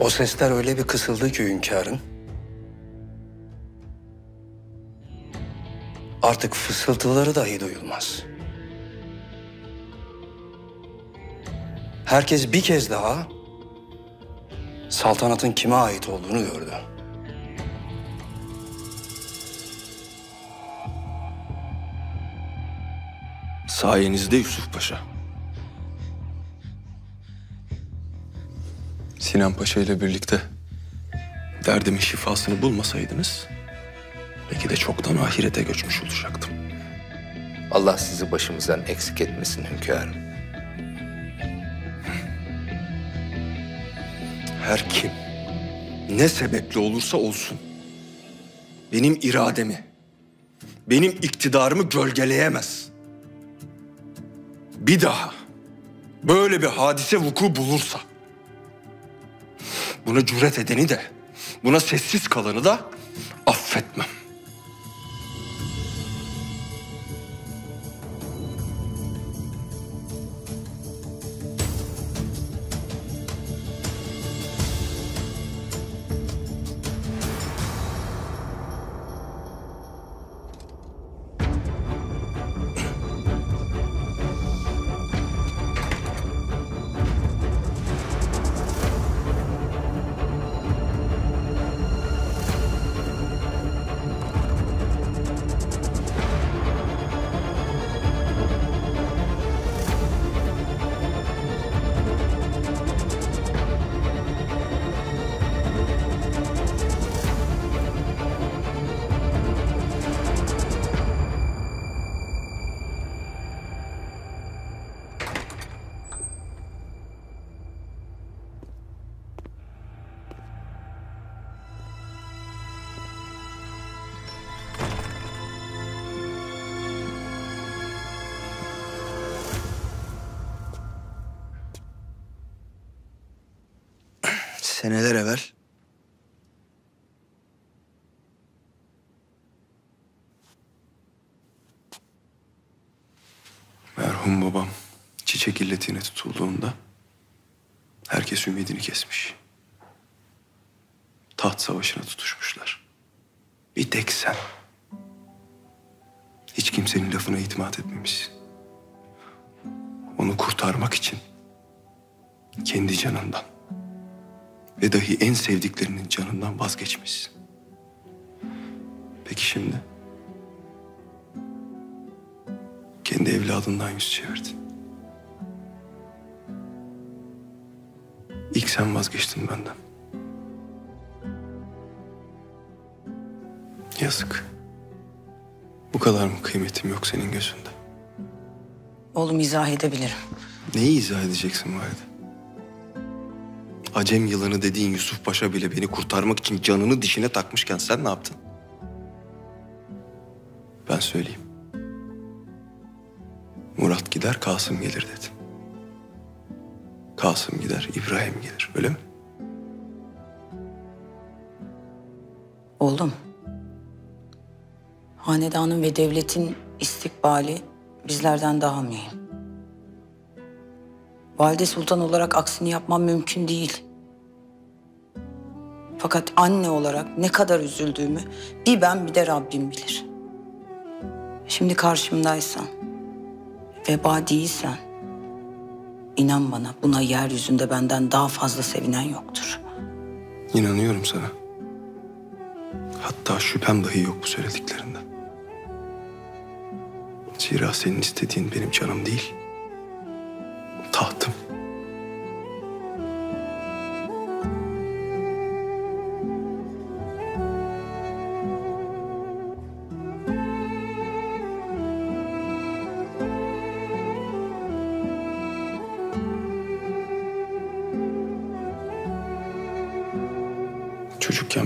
O sesler öyle bir kısıldı ki hünkârın. Artık fısıltıları dahi duyulmaz. Herkes bir kez daha saltanatın kime ait olduğunu gördü. Sayenizde Yusuf Paşa. Sinan Paşa ile birlikte derdimin şifasını bulmasaydınız belki de çoktan ahirete göçmüş olacaktım. Allah sizi başımızdan eksik etmesin hünkârım. Her kim ne sebeple olursa olsun benim irademi, benim iktidarımı gölgeleyemez. Bir daha böyle bir hadise vuku bulursa buna cüret edeni de buna sessiz kalanı da affetmem. Vazgeçmişsin. Peki şimdi? Kendi evladından yüz çevirdin. İlk sen vazgeçtin benden. Yazık. Bu kadar mı kıymetim yok senin gözünde? Oğlum izah edebilirim. Neyi izah edeceksin valide? Acem yılanı dediğin Yusuf Paşa bile beni kurtarmak için canını dişine takmışken sen ne yaptın? Ben söyleyeyim. Murat gider, Kasım gelir dedim. Kasım gider, İbrahim gelir. Öyle mi? Oğlum. Hanedanın ve devletin istikbali bizlerden daha mühim. Valide Sultan olarak aksini yapmam mümkün değil. Fakat anne olarak ne kadar üzüldüğümü bir ben bir de Rabbim bilir. Şimdi karşımdaysan, veba değilsen, inan bana buna yeryüzünde benden daha fazla sevinen yoktur. İnanıyorum sana. Hatta şüphem dahi yok bu söylediklerinden. Zira senin istediğin benim canım değil.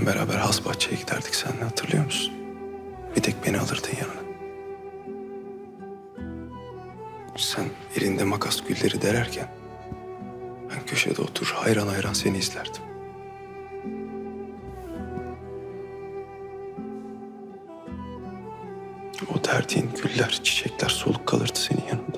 Beraber Hasbahçe'ye giderdik seninle hatırlıyor musun? Bir tek beni alırdın yanına. Sen elinde makas gülleri dererken ben köşede oturur hayran hayran seni izlerdim. O derdiğin güller, çiçekler soluk kalırdı senin yanında.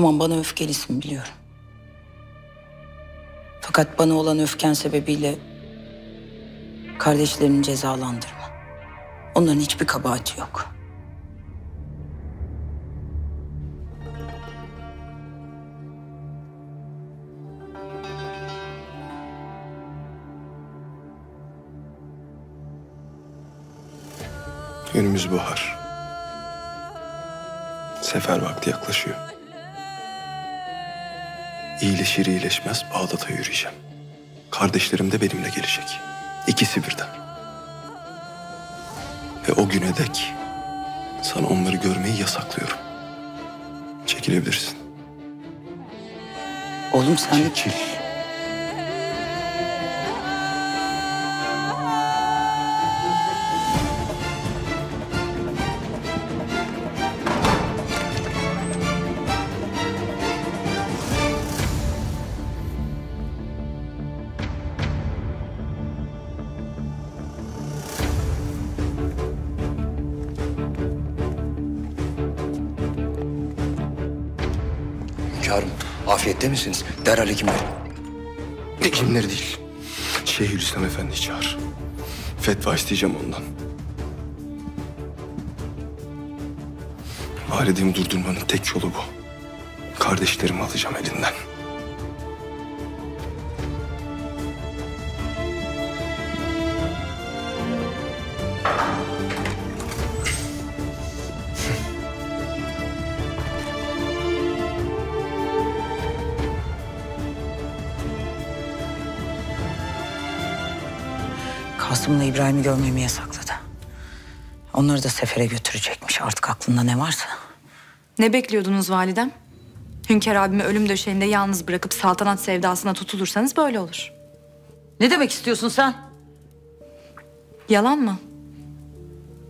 Tamam bana öfkelisin biliyorum. Fakat bana olan öfken sebebiyle kardeşlerini cezalandırma. Onların hiçbir kabahati yok. Önümüz bahar. Sefer vakti yaklaşıyor. İyileşir iyileşmez Bağdat'a yürüyeceğim. Kardeşlerim de benimle gelecek. İkisi birden. Ve o güne dek sana onları görmeyi yasaklıyorum. Çekilebilirsin. Oğlum sen... Çekil. Afiyette misiniz? Derhal hekimler. Hekimleri değil. Şeyhülislam Efendi'yi çağır. Fetva isteyeceğim ondan. Validemi durdurmanın tek yolu bu. Kardeşlerimi alacağım elinden. İbrahim'i görmemi yasakladı. Onları da sefere götürecekmiş artık aklında ne varsa. Ne bekliyordunuz validem? Hünkar abimi ölüm döşeğinde yalnız bırakıp saltanat sevdasına tutulursanız böyle olur. Ne demek istiyorsun sen? Yalan mı?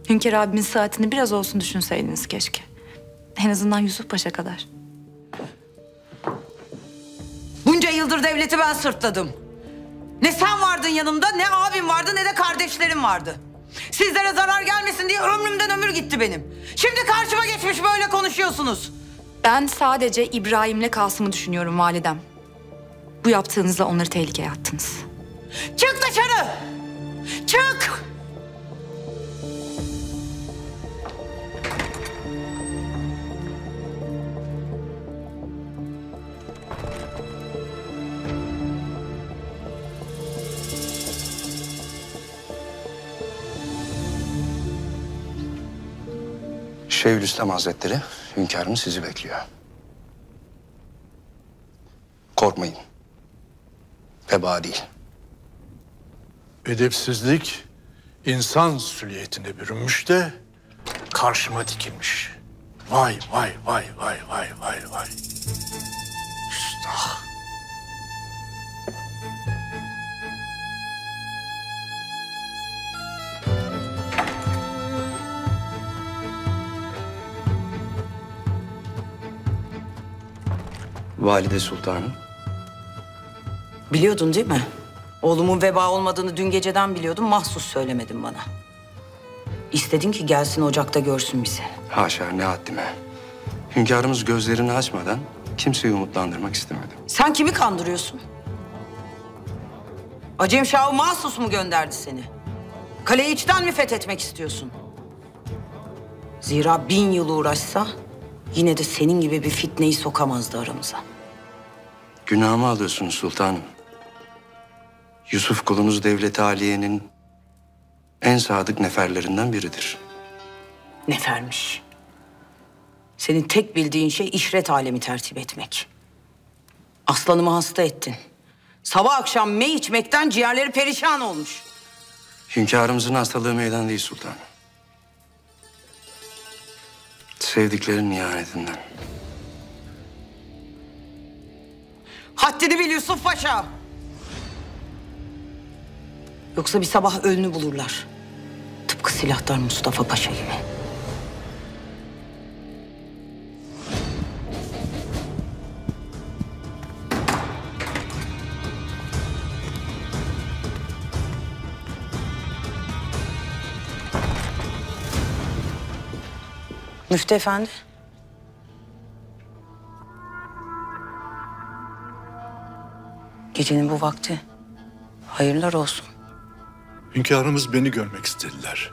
Hünkar abimin saatini biraz olsun düşünseydiniz keşke. En azından Yusuf Paşa kadar. Bunca yıldır devleti ben sırtladım. Ne sen vardın yanımda, ne abim vardı, ne de kardeşlerim vardı. Sizlere zarar gelmesin diye ömrümden ömür gitti benim. Şimdi karşıma geçmiş böyle konuşuyorsunuz. Ben sadece İbrahim'le Kasım'ı düşünüyorum validem. Bu yaptığınızla onları tehlikeye attınız. Çık dışarı! Çık! Şeyhülislam Hazretleri, hünkârım sizi bekliyor. Korkmayın. Veba değil. Edepsizlik insan süliyetine bürünmüş de karşıma dikilmiş. Vay vay vay vay vay vay vay. Üstah. Valide Sultanım. Biliyordun değil mi? Oğlumun veba olmadığını dün geceden biliyordum. Mahsus söylemedin bana. İstedin ki gelsin ocakta görsün bizi. Haşa ne haddime. Hünkârımız gözlerini açmadan kimseyi umutlandırmak istemedi. Sen kimi kandırıyorsun? Acem Şah'ı mahsus mu gönderdi seni? Kaleyi içten mi fethetmek istiyorsun? Zira bin yıl uğraşsa yine de senin gibi bir fitneyi sokamazdı aramıza. Günahımı alıyorsunuz sultanım. Yusuf kulunuz Devlet Aliye'nin en sadık neferlerinden biridir. Nefermiş. Senin tek bildiğin şey işret alemi tertip etmek. Aslanımı hasta ettin. Sabah akşam mey içmekten ciğerleri perişan olmuş. Hünkârımızın hastalığı meydan değil sultanım. Sevdiklerinin ihanetinden. Haddini bil Yusuf Paşa. Yoksa bir sabah ölünü bulurlar. Tıpkı silahtar Mustafa Paşa gibi. Müftü efendi. Gecenin bu vakti hayırlar olsun. Hünkârımız beni görmek istediler.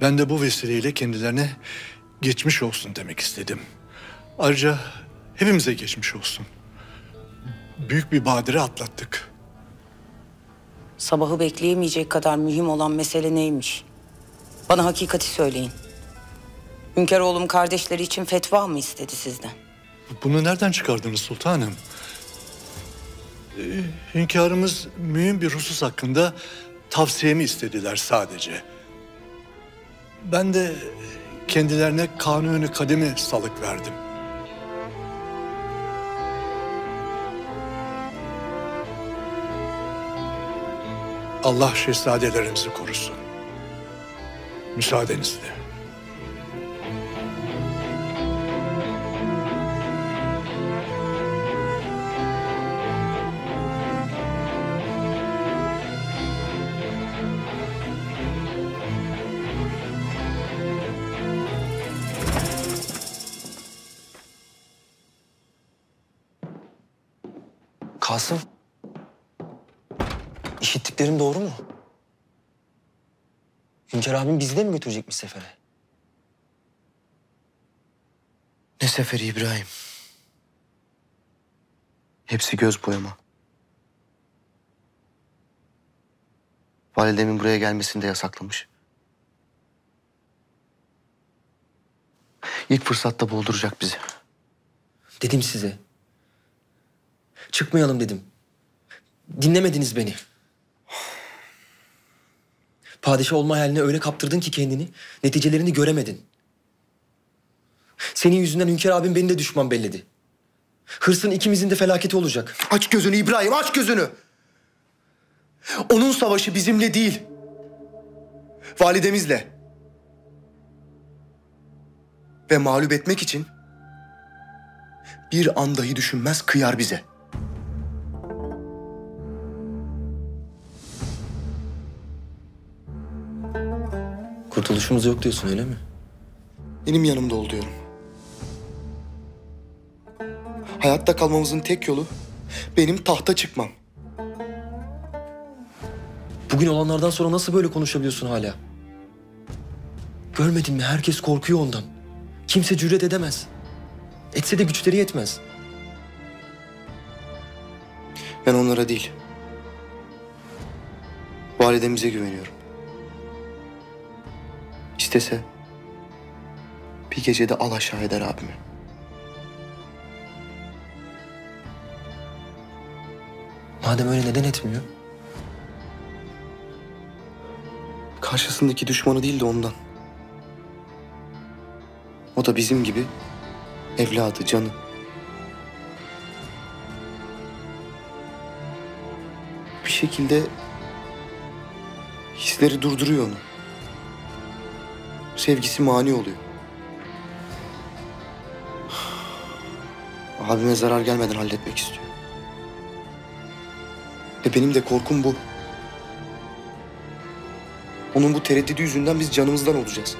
Ben de bu vesileyle kendilerine geçmiş olsun demek istedim. Ayrıca hepimize geçmiş olsun. Büyük bir badire atlattık. Sabahı bekleyemeyecek kadar mühim olan mesele neymiş? Bana hakikati söyleyin. Hünkâroğlum kardeşleri için fetva mı istedi sizden? Bunu nereden çıkardınız sultanım? Hünkârımız mühim bir husus hakkında tavsiyemi istediler sadece. Ben de kendilerine kanuni kademi salık verdim. Allah şehzadelerimizi korusun. Müsaadenizle. Kasım. İşittiklerim doğru mu? Hünkar abim bizi de mi götürecekmiş sefere? Ne seferi İbrahim? Hepsi göz boyama. Validemin buraya gelmesini de yasaklamış. İlk fırsatta bulduracak bizi. Dedim size. Çıkmayalım dedim. Dinlemediniz beni. Padişah olma haline öyle kaptırdın ki kendini, neticelerini göremedin. Senin yüzünden Hünkar abim beni de düşman belledi. Hırsın ikimizin de felaketi olacak. Aç gözünü İbrahim, aç gözünü. Onun savaşı bizimle değil. Validemizle. Ve mağlup etmek için bir an dahi düşünmez kıyar bize. Kurtuluşumuz yok diyorsun öyle mi? Benim yanımda ol diyorum. Hayatta kalmamızın tek yolu benim tahta çıkmam. Bugün olanlardan sonra nasıl böyle konuşabiliyorsun hala? Görmedin mi? Herkes korkuyor ondan. Kimse cüret edemez. Etse de güçleri yetmez. Ben onlara değil. Validemize güveniyorum. İstese bir gecede al aşağı eder abimi. Madem öyle neden etmiyor? Karşısındaki düşmanı değil de ondan. O da bizim gibi evladı, canı. Bir şekilde hisleri durduruyor onu. Sevgisi mani oluyor. Abime zarar gelmeden halletmek istiyor. Ve benim de korkum bu. Onun bu tereddüdü yüzünden biz canımızdan olacağız.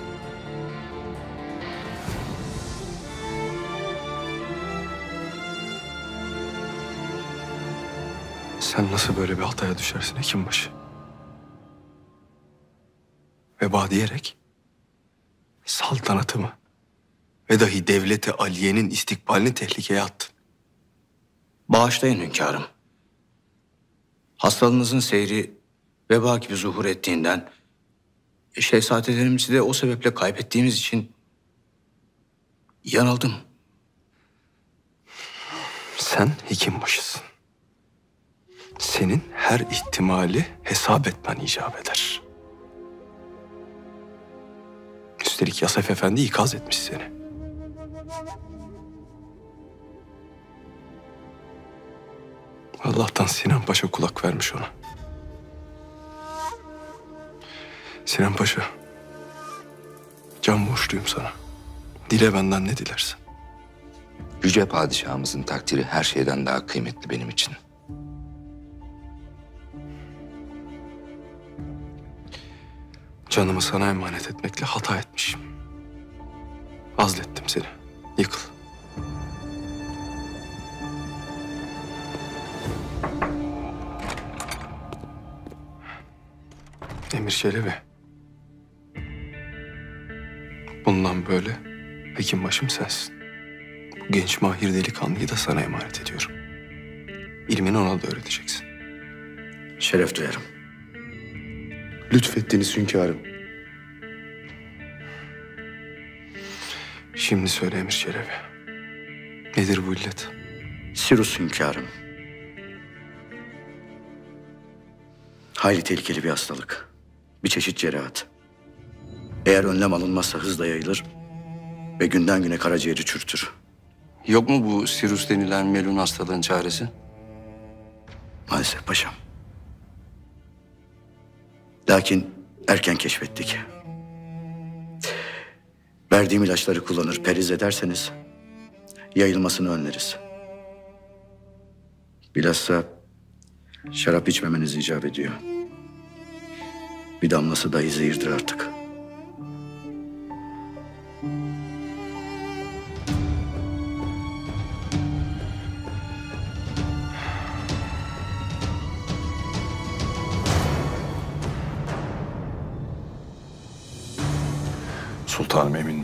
Sen nasıl böyle bir hataya düşersin Hekimbaşı? Veba diyerek saltanatımı ve dahi devleti Aliye'nin istikbalini tehlikeye attın. Bağışlayın hünkârım. Hastalığınızın seyri veba gibi zuhur ettiğinden şehzadelerimizi de o sebeple kaybettiğimiz için yanıldım. Sen hekim başısın. Senin her ihtimali hesap etmen icap eder. Üstelik Yasef Efendi ikaz etmiş seni. Allah'tan Sinan Paşa kulak vermiş ona. Sinan Paşa, can borçluyum sana. Dile benden ne dilersin. Yüce padişahımızın takdiri her şeyden daha kıymetli benim için. Canımı sana emanet etmekle hata etmişim. Azlettim seni. Yıkıl. Emir Çelebi. Bundan böyle hekim başım sensin. Bu genç mahir delikanlıyı da sana emanet ediyorum. İlmini ona da öğreteceksin. Şeref duyarım. Lütfettiniz hünkârım. Şimdi söyle Emir Çelebi. Nedir bu illet? Sirus hünkârım. Hayli tehlikeli bir hastalık. Bir çeşit cerahat. Eğer önlem alınmazsa hızla yayılır ve günden güne karaciğeri çürütür. Yok mu bu sirus denilen melun hastalığın çaresi? Maalesef paşam. Lakin erken keşfettik. Verdiğim ilaçları kullanır, periz ederseniz yayılmasını önleriz. Bilhassa şarap içmemeniz icap ediyor. Bir damlası dahi zehirdir artık.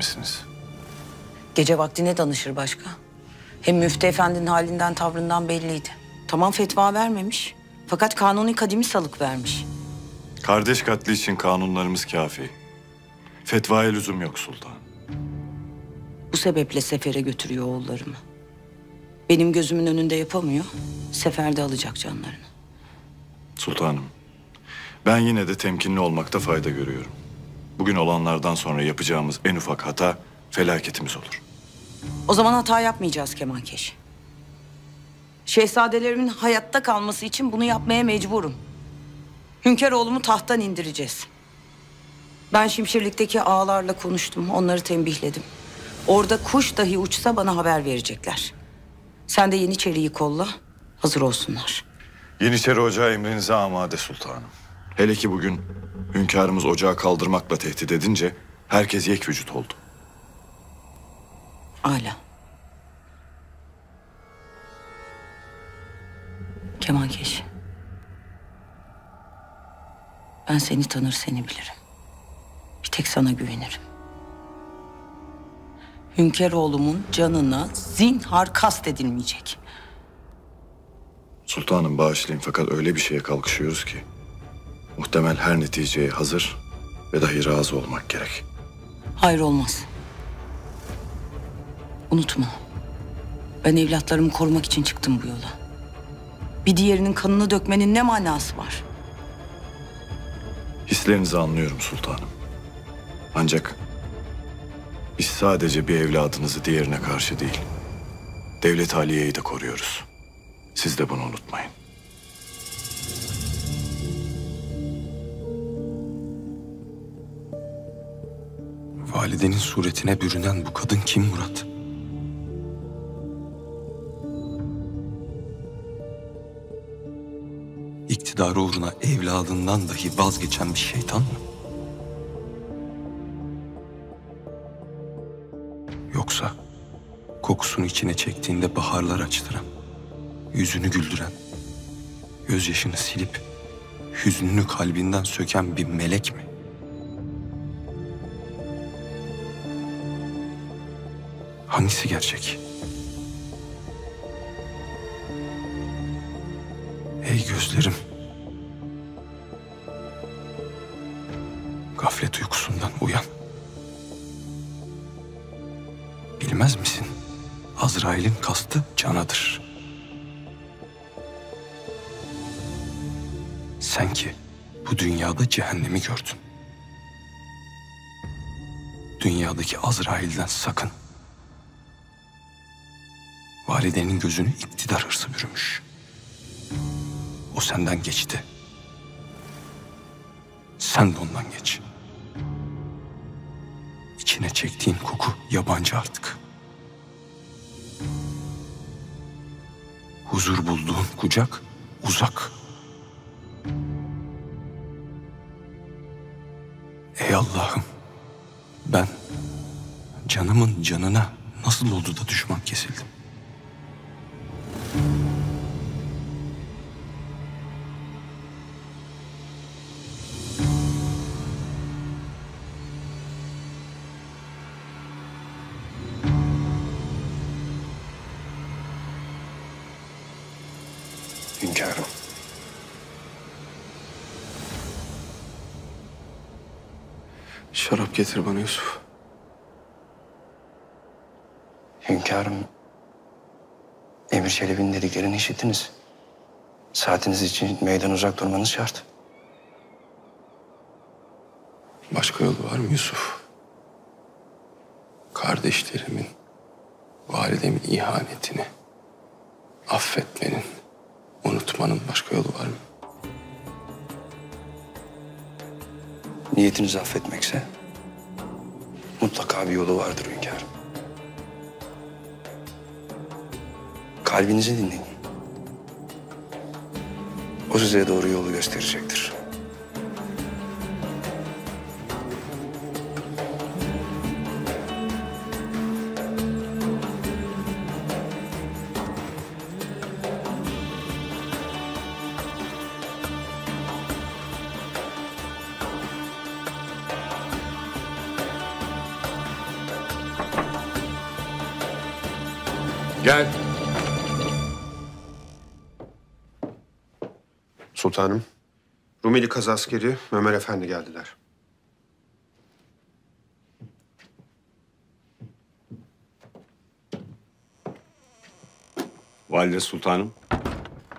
Misiniz? Gece vakti ne danışır başka? Hem müftü efendinin halinden tavrından belliydi. Tamam fetva vermemiş. Fakat kanuni kadimi salık vermiş. Kardeş katli için kanunlarımız kafi. Fetvaya lüzum yok sultan. Bu sebeple sefere götürüyor oğullarımı. Benim gözümün önünde yapamıyor. Seferde alacak canlarını. Sultanım, ben yine de temkinli olmakta fayda görüyorum. Bugün olanlardan sonra yapacağımız en ufak hata felaketimiz olur. O zaman hata yapmayacağız Kemankeş. Şehzadelerimin hayatta kalması için bunu yapmaya mecburum. Hünkâroğlumu tahttan indireceğiz. Ben Şimşirlik'teki ağalarla konuştum, onları tembihledim. Orada kuş dahi uçsa bana haber verecekler. Sen de Yeniçeri'yi kolla, hazır olsunlar. Yeniçeri Ocağı emrinize amade sultanım. Hele ki bugün hünkârımız ocağı kaldırmakla tehdit edince herkes yek vücut oldu. Âlâ. Kemankeş. Ben seni tanır seni bilirim. Bir tek sana güvenirim. Hünkâroğlumun canına zinhar kastedilmeyecek. Sultanım bağışlayın fakat öyle bir şeye kalkışıyoruz ki muhtemel her neticeye hazır ve dahi razı olmak gerek. Hayır olmaz. Unutma. Ben evlatlarımı korumak için çıktım bu yola. Bir diğerinin kanını dökmenin ne manası var? Hislerinizi anlıyorum sultanım. Ancak biz sadece bir evladınızı diğerine karşı değil, devlet haliyeyi de koruyoruz. Siz de bunu unutmayın. Validenin suretine bürünen bu kadın kim Murat? İktidarı uğruna evladından dahi vazgeçen bir şeytan mı? Yoksa kokusunu içine çektiğinde baharlar açtıran, yüzünü güldüren, gözyaşını silip hüznünü kalbinden söken bir melek mi? Hangisi gerçek? Ey gözlerim. Gaflet uykusundan uyan. Bilmez misin? Azrail'in kastı canadır. Sen ki bu dünyada cehennemi gördün. Dünyadaki Azrail'den sakın. Validenin gözünü iktidar hırsı bürümüş. O senden geçti. Sen de ondan geç. İçine çektiğin koku yabancı artık. Huzur bulduğun kucak uzak. Ey Allah'ım ben canımın canına nasıl oldu da düşman kesildim? Getir bana Yusuf. Hünkârım. Emir Çelebi'nin dediklerini işittiniz. Saatiniz için meydan uzak durmanız şart. Başka yolu var mı Yusuf? Kardeşlerimin, validemin ihanetini affetmenin, unutmanın başka yolu var mı? Niyetinizi affetmekse mutlaka bir yolu vardır hünkârım. Kalbinizi dinleyin. O size doğru yolu gösterecektir. Sultanım. Rumeli Kazaskeri Ömer Efendi geldiler. Valide Sultanım,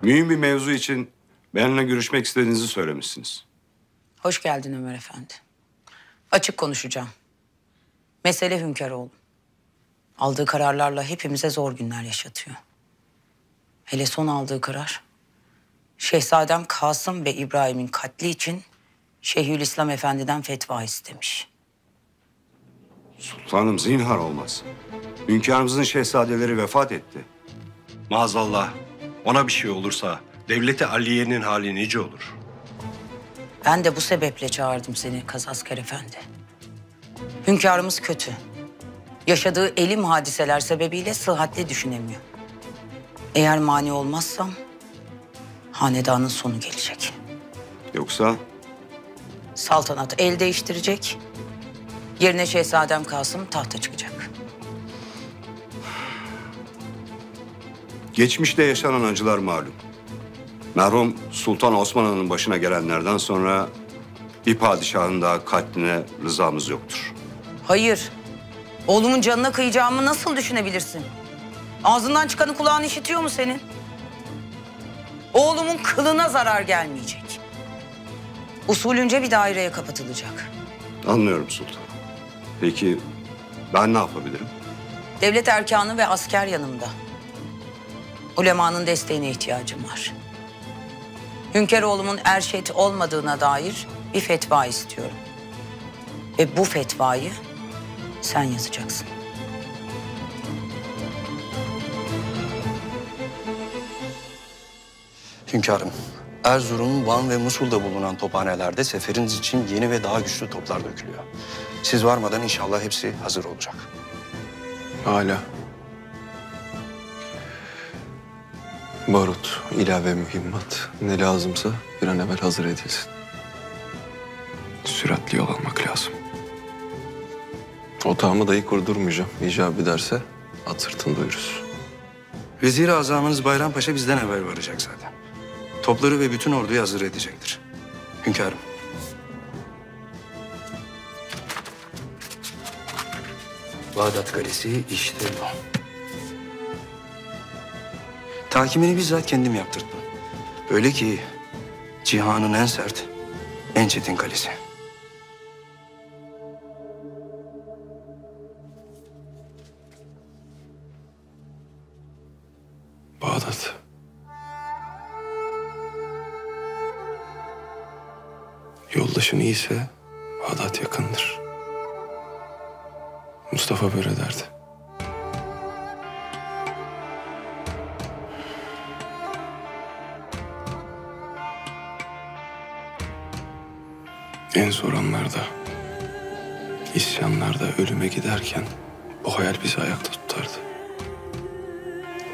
mühim bir mevzu için benimle görüşmek istediğinizi söylemişsiniz. Hoş geldin Ömer Efendi. Açık konuşacağım. Mesele Hünkaroğlu. Aldığı kararlarla hepimize zor günler yaşatıyor. Hele son aldığı karar. Şehzadem Kasım ve İbrahim'in katli için Şeyhülislam Efendi'den fetva istemiş. Sultanım zinhar olmaz. Hünkârımızın şehzadeleri vefat etti. Maazallah ona bir şey olursa devleti Aliye'nin hali nice olur. Ben de bu sebeple çağırdım seni Kazasker Efendi. Hünkârımız kötü. Yaşadığı elim hadiseler sebebiyle sıhhatli düşünemiyor. Eğer mani olmazsam hanedanın sonu gelecek. Yoksa Saltanat el değiştirecek. Yerine Şehzadem Kasım tahta çıkacak. geçmişte yaşanan acılar malum. Merhum Sultan Osman Han'ın başına gelenlerden sonra bir padişahın daha katline rızamız yoktur. Hayır. Oğlumun canına kıyacağımı nasıl düşünebilirsin? Ağzından çıkanı kulağın işitiyor mu senin? Oğlumun kılına zarar gelmeyecek. Usulünce bir daireye kapatılacak. Anlıyorum sultan. Peki ben ne yapabilirim? Devlet erkanı ve asker yanımda. Ulemanın desteğine ihtiyacım var. Hünkaroğlumun erşet olmadığına dair bir fetva istiyorum. Ve bu fetvayı sen yazacaksın. Hünkârım, Erzurum, Van ve Musul'da bulunan tophanelerde seferiniz için yeni ve daha güçlü toplar dökülüyor. Siz varmadan inşallah hepsi hazır olacak. Hala. Barut, ilave mühimmat ne lazımsa bir an evvel hazır edilsin. Süratli yol almak lazım. Otağımı dahi kurdurmayacağım. İcap ederse at sırtında uyuruz. Vezir-i Azamınız Bayrampaşa bizden evvel varacak zaten. Topları ve bütün orduyu hazır edecektir. Hünkârım. Bağdat Kalesi işte bu. Takimini bizzat kendim yaptırdım. Öyle ki cihanın en sert, en çetin kalesi. İyiyse Bağdat yakındır. Mustafa böyle derdi. En zor anlarda, isyanlarda ölüme giderken bu hayal bizi ayakta tutardı.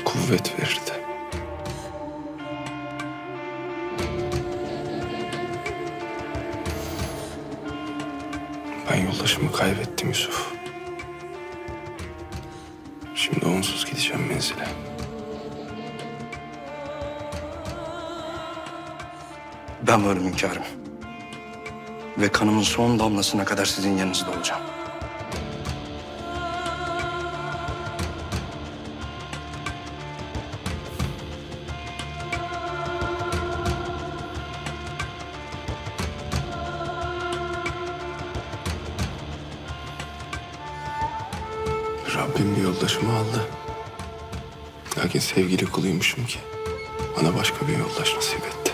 Kuvvet verirdi. Ben yoldaşımı kaybettim Yusuf. Şimdi onsuz gideceğim menzile. Ben varım hünkârım. Ve kanımın son damlasına kadar sizin yanınızda olacağım. Sevgili kuluymuşum ki bana başka bir yoldaş nasip etti.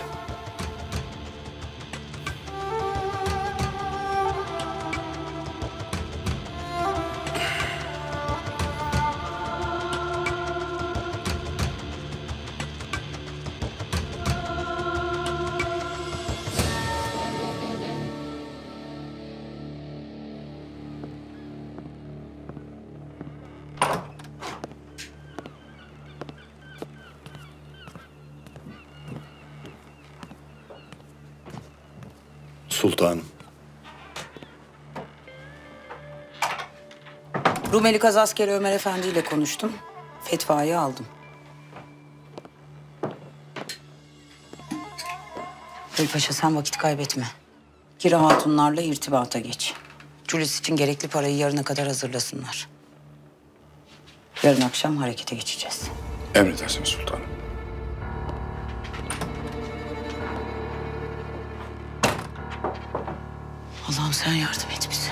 Rumeli Kazaskeri Ömer Efendi ile konuştum. Fetvayı aldım. Bey Paşa sen vakit kaybetme. Kira hatunlarla irtibata geç. Julius için gerekli parayı yarına kadar hazırlasınlar. Yarın akşam harekete geçeceğiz. Emredersiniz sultanım. Allah'ım sen yardım et bize.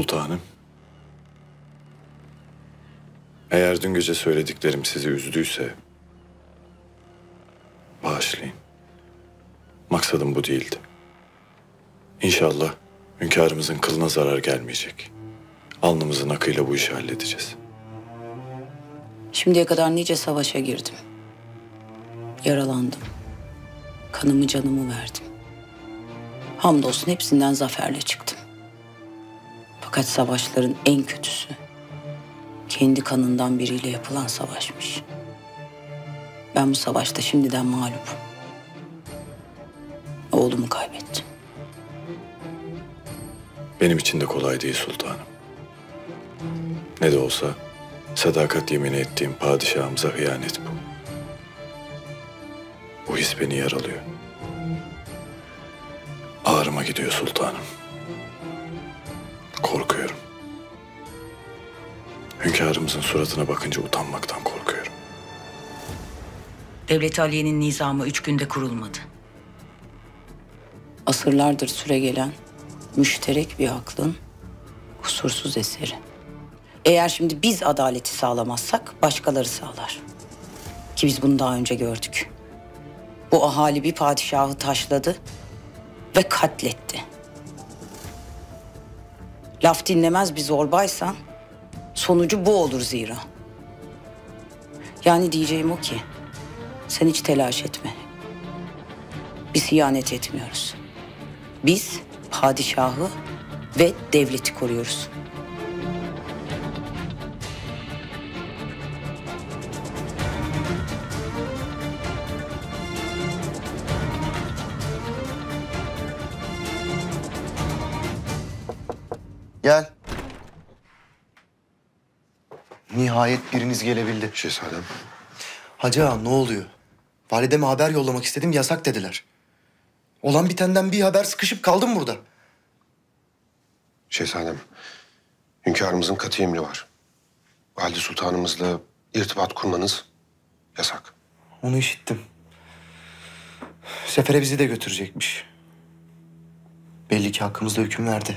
Sultanım. Eğer dün gece söylediklerim sizi üzdüyse... ...bağışlayın. Maksadım bu değildi. İnşallah hünkârımızın kılına zarar gelmeyecek. Alnımızın akıyla bu işi halledeceğiz. Şimdiye kadar nice savaşa girdim. Yaralandım. Kanımı canımı verdim. Hamdolsun hepsinden zaferle çıktım. Fakat savaşların en kötüsü kendi kanından biriyle yapılan savaşmış. Ben bu savaşta şimdiden mağlubum. Oğlumu kaybettim. Benim için de kolay değil sultanım. Ne de olsa sadakat yemini ettiğim padişahımıza hıyanet bu. Bu his beni yaralıyor. Ağrıma gidiyor sultanım. Hünkârımızın suratına bakınca utanmaktan korkuyorum. Devlet Aliye'nin nizamı üç günde kurulmadı. Asırlardır süre gelen müşterek bir aklın kusursuz eseri. Eğer şimdi biz adaleti sağlamazsak başkaları sağlar. Ki biz bunu daha önce gördük. Bu ahali bir padişahı taşladı ve katletti. Laf dinlemez bir zorbaysan sonucu bu olur zira. Yani diyeceğim o ki sen hiç telaş etme. Biz ihanet etmiyoruz. Biz padişahı ve devleti koruyoruz. Nihayet biriniz gelebildi. Şehzadem. Hacı ağa ne oluyor? Valideme haber yollamak istedim yasak dediler. Olan bitenden bir haber sıkışıp kaldım burada. Şehzadem. Hünkârımızın katı emri var. Valide Sultanımızla irtibat kurmanız yasak. Onu işittim. Sefere bizi de götürecekmiş. Belli ki hakkımızda hüküm verdi.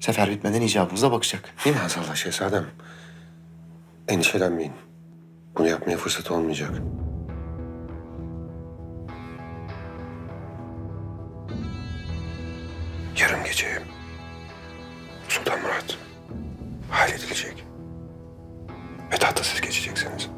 Sefer bitmeden icabımıza bakacak. Değil mi Hazallah Şehzadem? Endişelenmeyin. Bunu yapmaya fırsat olmayacak. Yarın gece Sultan Murat halledilecek. Ve tahta siz geçeceksiniz.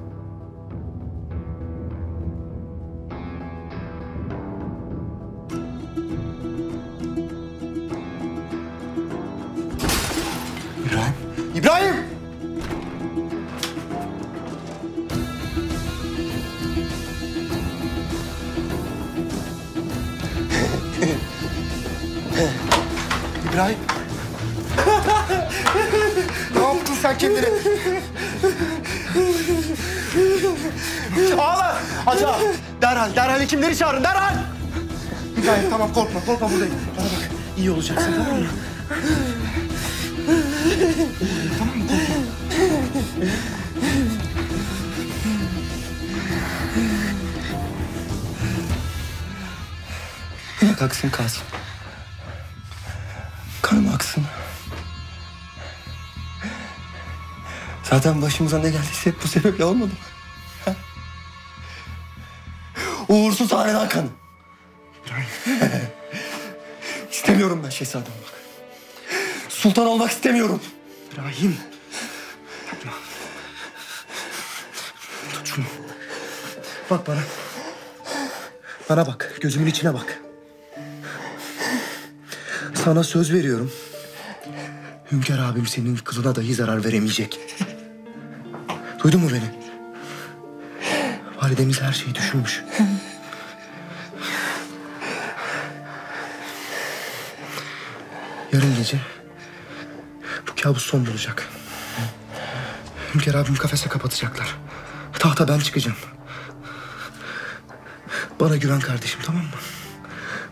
İbrahim! İbrahim! Ağa, Derhal, derhal hekimleri çağırın, derhal! İbrahim tamam korkma, korkma buradayım. Bana bak, iyi olacaksın tamam mı? tamam mı? Korkma. Bırak aksın Kasım. Kanım aksın. Zaten başımıza ne geldiyse hep bu sebeple olmadı mı? Hanedan kanı. [LAUGHS] istemiyorum ben şehzadem olmak. Sultan olmak istemiyorum. İbrahim. Tut şunu. Bak bana. Bana bak. Gözümün içine bak. Sana söz veriyorum. Hünkar abim senin kılına dahi zarar veremeyecek. Duydun mu beni? Validemiz her şeyi düşünmüş. Gece bu kabus son bulacak. Hünkar abim kafese kapatacaklar. Tahta ben çıkacağım. Bana güven kardeşim tamam mı?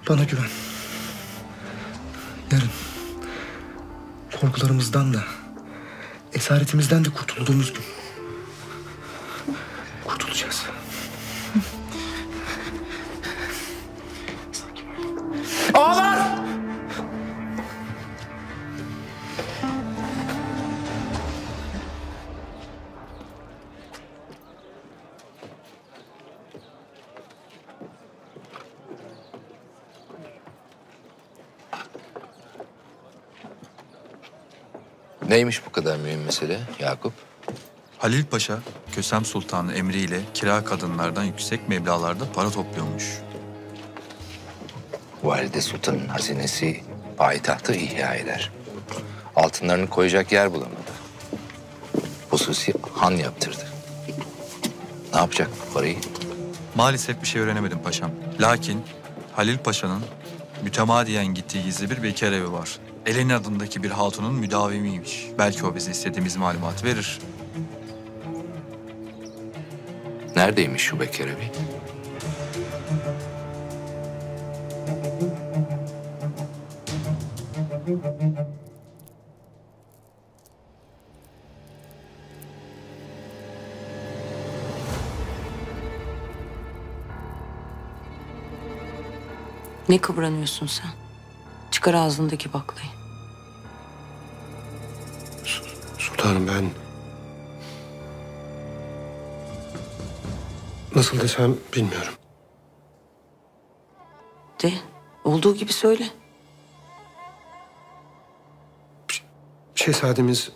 Bana güven. Yarın korkularımızdan da esaretimizden de kurtulduğumuz gün Neymiş bu kadar mühim mesele Yakup? Halil Paşa, Kösem Sultan'ın emriyle kira kadınlardan yüksek meblağlarda para topluyormuş. Valide Sultan'ın hazinesi payitahtı ihya eder. Altınlarını koyacak yer bulamadı. Hususi han yaptırdı. Ne yapacak bu parayı? Maalesef bir şey öğrenemedim paşam. Lakin Halil Paşa'nın mütemadiyen gittiği gizli bir bekar evi var. Eleni adındaki bir hatunun müdavimiymiş. Belki o bize istediğimiz malumat verir. Neredeymiş şu bekar evi? Ne kıvranıyorsun sen? Çıkar ağzındaki baklayı. Sultanım ben... Nasıl desem bilmiyorum. De, olduğu gibi söyle. Şehzademiz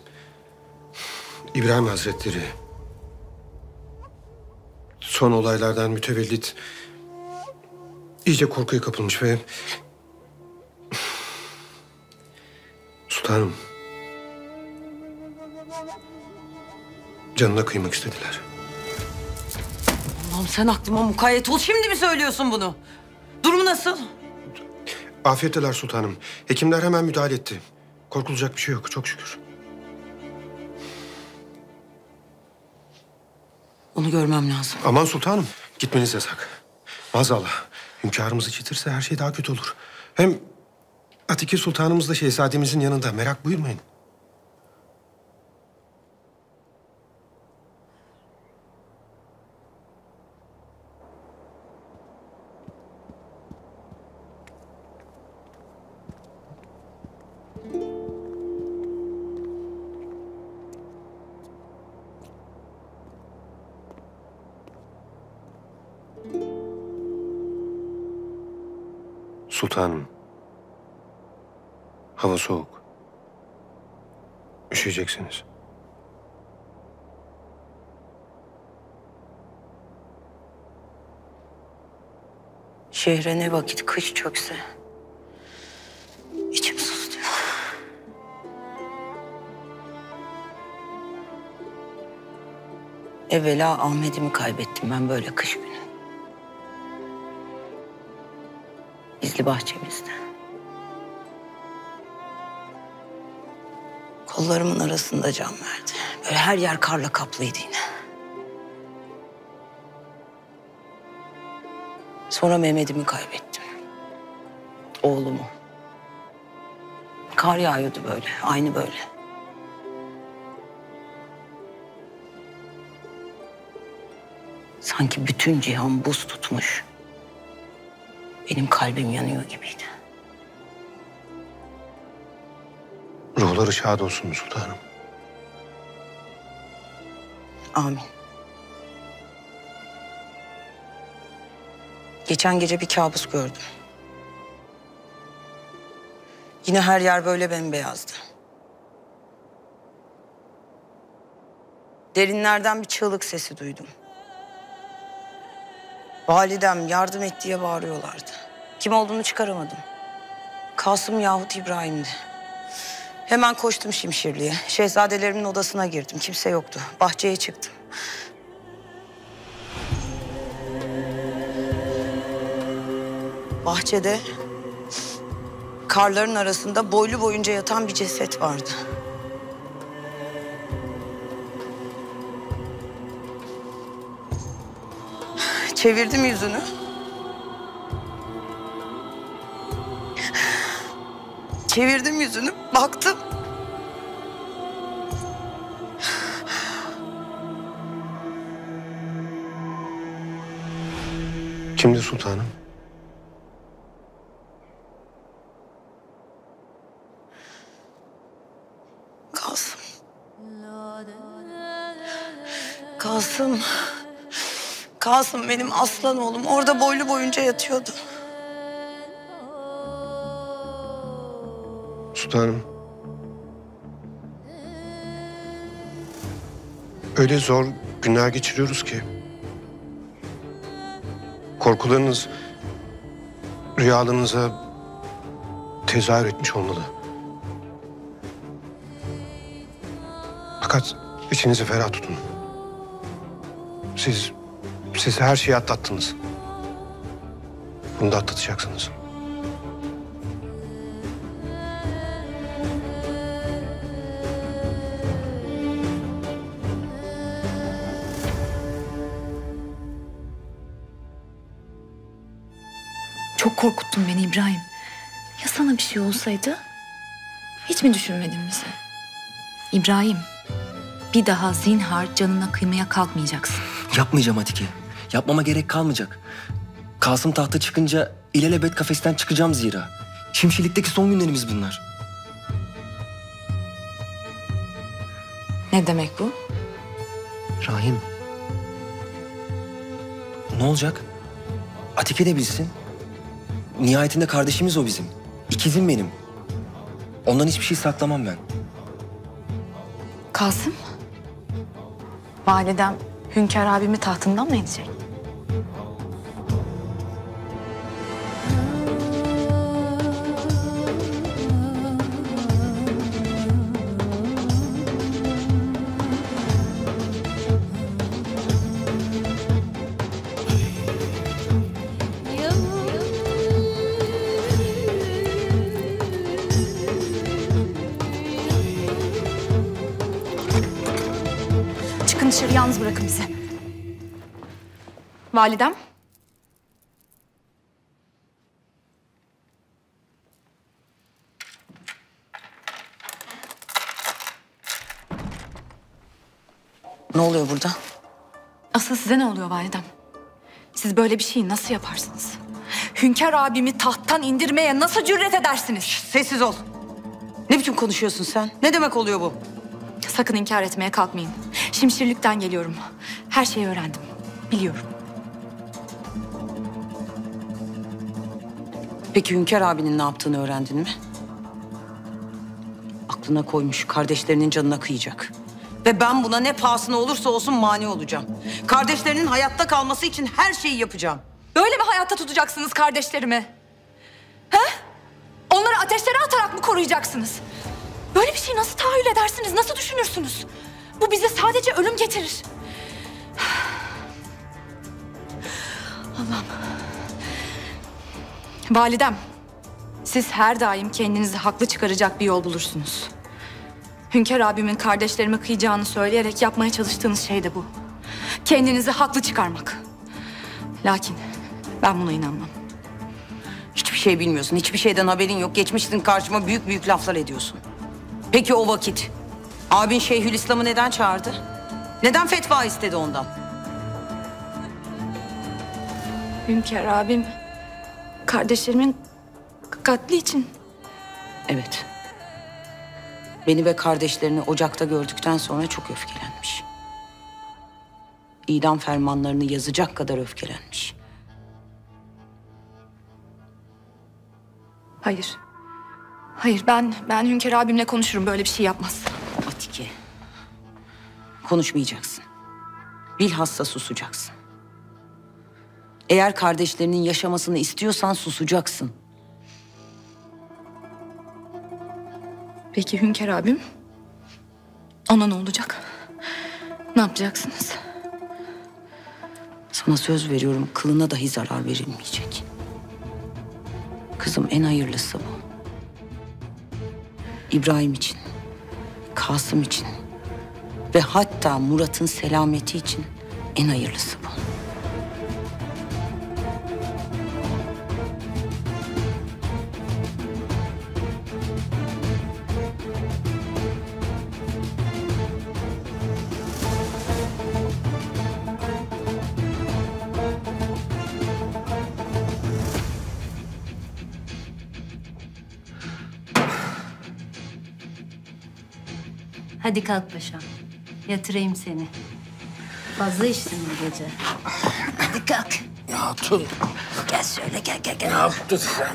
İbrahim Hazretleri son olaylardan mütevellit iyice korkuya kapılmış ve sultanım canına kıymak istediler. Allah'ım sen aklıma mukayyet ol. Şimdi mi söylüyorsun bunu? Durumu nasıl? Afiyetteler sultanım. Hekimler hemen müdahale etti. Korkulacak bir şey yok çok şükür. Onu görmem lazım. Aman sultanım, gitmeniz yasak. Maazallah, hünkârımız işitirse her şey daha kötü olur. Hem Atike sultanımız da şehzademizin yanında, merak buyurmayın. Üşüyeceksiniz. Şehre ne vakit kış çökse. içim sızlıyor. Evvela Ahmet'imi kaybettim ben böyle kış günü. Gizli bahçemizde. Kollarımın arasında can verdi. Böyle her yer karla kaplıydı yine. Sonra Mehmet'imi kaybettim. Oğlumu. Kar yağıyordu böyle, aynı böyle. Sanki bütün cihan buz tutmuş. Benim kalbim yanıyor gibiydi. Ruhları şad olsun sultanım. Amin. Geçen gece bir kabus gördüm. Yine her yer böyle bembeyazdı. Derinlerden bir çığlık sesi duydum. Validem yardım et diye bağırıyorlardı. Kim olduğunu çıkaramadım. Kasım yahut İbrahim'di. Hemen koştum Şimşirli'ye. Şehzadelerimin odasına girdim. Kimse yoktu. Bahçeye çıktım. Bahçede karların arasında boylu boyunca yatan bir ceset vardı. Çevirdim yüzünü. Çevirdim yüzünü, baktım. Kimdi sultanım? Kasım. Kasım. Kasım benim aslan oğlum. Orada boylu boyunca yatıyordu. Sultanım. Öyle zor günler geçiriyoruz ki. Korkularınız rüyalarınıza tezahür etmiş olmalı. Fakat içinizi ferah tutun. Siz, siz her şeyi atlattınız. Bunu da atlatacaksınız. Korkuttun beni İbrahim. Ya sana bir şey olsaydı? Hiç mi düşünmedin bizi? İbrahim, bir daha zinhar canına kıymaya kalkmayacaksın. Yapmayacağım Atike. Yapmama gerek kalmayacak. Kasım tahta çıkınca ilelebet kafesten çıkacağım zira. Şimşirlikteki son günlerimiz bunlar. Ne demek bu? Rahim. Ne olacak? Atike de bilsin. Nihayetinde kardeşimiz o bizim. İkizim benim. Ondan hiçbir şey saklamam ben. Kasım? Validem Hünkar abimi tahtından mı edecek? Validem. Ne oluyor burada? Asıl size ne oluyor validem? Siz böyle bir şeyi nasıl yaparsınız? Hünkar abimi tahttan indirmeye nasıl cüret edersiniz? Sessiz ol. Ne biçim konuşuyorsun sen? Ne demek oluyor bu? Sakın inkar etmeye kalkmayın. Şimşirlikten geliyorum. Her şeyi öğrendim. Biliyorum. Peki Hünkar abinin ne yaptığını öğrendin mi? Aklına koymuş kardeşlerinin canına kıyacak. Ve ben buna ne pahasına olursa olsun mani olacağım. Kardeşlerinin hayatta kalması için her şeyi yapacağım. Böyle mi hayatta tutacaksınız kardeşlerimi? He? Onları ateşlere atarak mı koruyacaksınız? Böyle bir şey nasıl tahayyül edersiniz? Nasıl düşünürsünüz? Bu bize sadece ölüm getirir. [SIGHS] Allah'ım. Validem, siz her daim kendinizi haklı çıkaracak bir yol bulursunuz. Hünkar abimin kardeşlerime kıyacağını söyleyerek yapmaya çalıştığınız şey de bu. Kendinizi haklı çıkarmak. Lakin ben buna inanmam. Hiçbir şey bilmiyorsun. Hiçbir şeyden haberin yok. Geçmişsin karşıma büyük büyük laflar ediyorsun. Peki o vakit abin Şeyhülislam'ı neden çağırdı? Neden fetva istedi ondan? Hünkar abim kardeşlerimin katli için. Evet. Beni ve kardeşlerini ocakta gördükten sonra çok öfkelenmiş. İdam fermanlarını yazacak kadar öfkelenmiş. Hayır. Hayır ben ben Hünkar abimle konuşurum böyle bir şey yapmaz. Atike. Konuşmayacaksın. Bilhassa susacaksın. Eğer kardeşlerinin yaşamasını istiyorsan susacaksın. Peki Hünkar abim? Ona ne olacak? Ne yapacaksınız? Sana söz veriyorum kılına dahi zarar verilmeyecek. Kızım en hayırlısı bu. İbrahim için, Kasım için ve hatta Murat'ın selameti için en hayırlısı Hadi kalk paşam. Yatırayım seni. Fazla içtin bu gece. Hadi kalk. Ne yaptın? Gel şöyle gel gel gel. Ne yaptın sen?